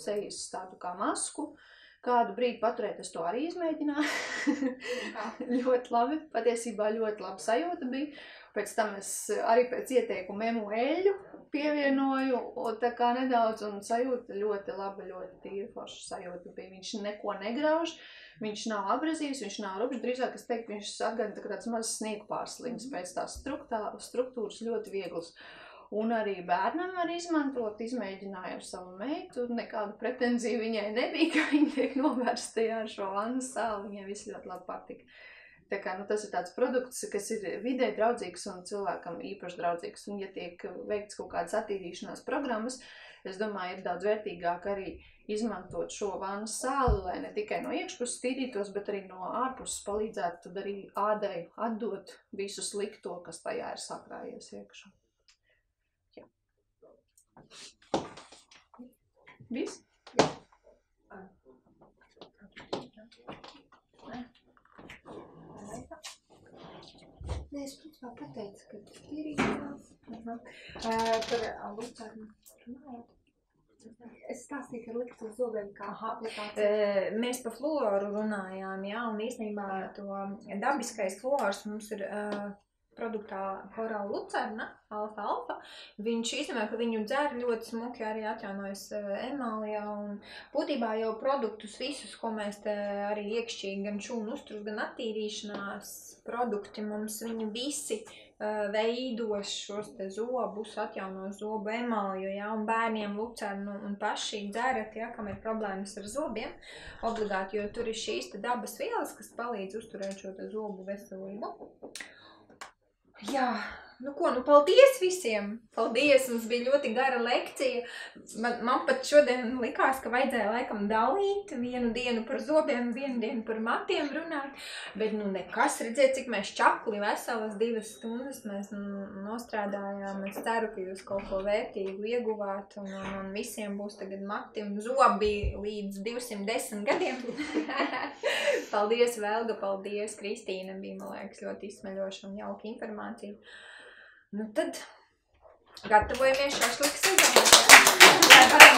sejas tādu kā masku. Kādu brīdi paturēt, es to arī izmēģināju. ļoti labi, patiesībā ļoti laba sajūta bija. Pēc tam es arī pēc ieteikuma emu eļu pievienoju, tā kā nedaudz, un sajūta ļoti laba, ļoti tīra forša sajūta bija. Viņš neko negrauž, viņš nav abrazīvs, viņš nav rupšs, drīzāk es teiktu, viņš atgādina tā tāds mazs sniegu pārsliņas pēc tās struktūras ļoti viegls. Un arī bērnam var izmantot, izmēģināju ar savu meitu, nekādu pretenziju viņai nebija, ka viņa tiek novērsta ar šo vannas sāli, viņai viss ļoti labi patika. Tā kā, nu, tas ir tāds produkts, kas ir vidē draudzīgs un cilvēkam īpaši draudzīgs. Un, ja tiek veikts kaut kādas attīrīšanās programmas, es domāju, ir daudz vērtīgāk arī izmantot šo vannas sāli, lai ne tikai no iekšpuses tīrītos, bet arī no ārpuses palīdzētu tad arī ādai atdot visu slikto, kas tajā ir sakrājies iekšā. Jā. Viss? Nē, es principā pateicu, ka īstenās. Uh, par Lucernu runājot. Es stāstīju, ka likt uz zobiem kā aplikācija. E, Mēs par fluoru runājām, jā, un īstenībā to dabiskais fluors mums ir uh, produktā korāla lucerna, alfa alfa. Viņš īstenībā, ka viņu dzer ļoti smuki arī atjaunojas uh, emālijā, un būtībā jau produktus visus, ko mēs te arī iekšķīgi, gan šūnu uzturs, gan attīrīšanās produkti, mums viņi visi uh, veidos šos te zobus, atjauno zobu emāliju, ja, un bērniem lucernu un paši dzerat, ja, kam ir problēmas ar zobiem, obligāti, jo tur ir šīs te dabas vielas, kas palīdz uzturēt šo te zobu veselību. Jā, nu ko, nu paldies visiem! Paldies, mums bija ļoti gara lekcija. Man, man pat šodien likās, ka vajadzēja laikam dalīt vienu dienu par zobiem, vienu dienu par matiem runāt. Bet nu nekas, redziet, cik mēs čakli veselas divas stundas mēs nu, nostrādājām. Es ceru, ka jūs kaut ko vērtīgu ieguvāt un, un, un visiem būs tagad mati un zobi līdz 210 gadiem. paldies, Velga, paldies, Kristīna bija, man liekas, ļoti izsmeļoša un jauka informācija. Gatavojamies šašliks sezonai. Lai varam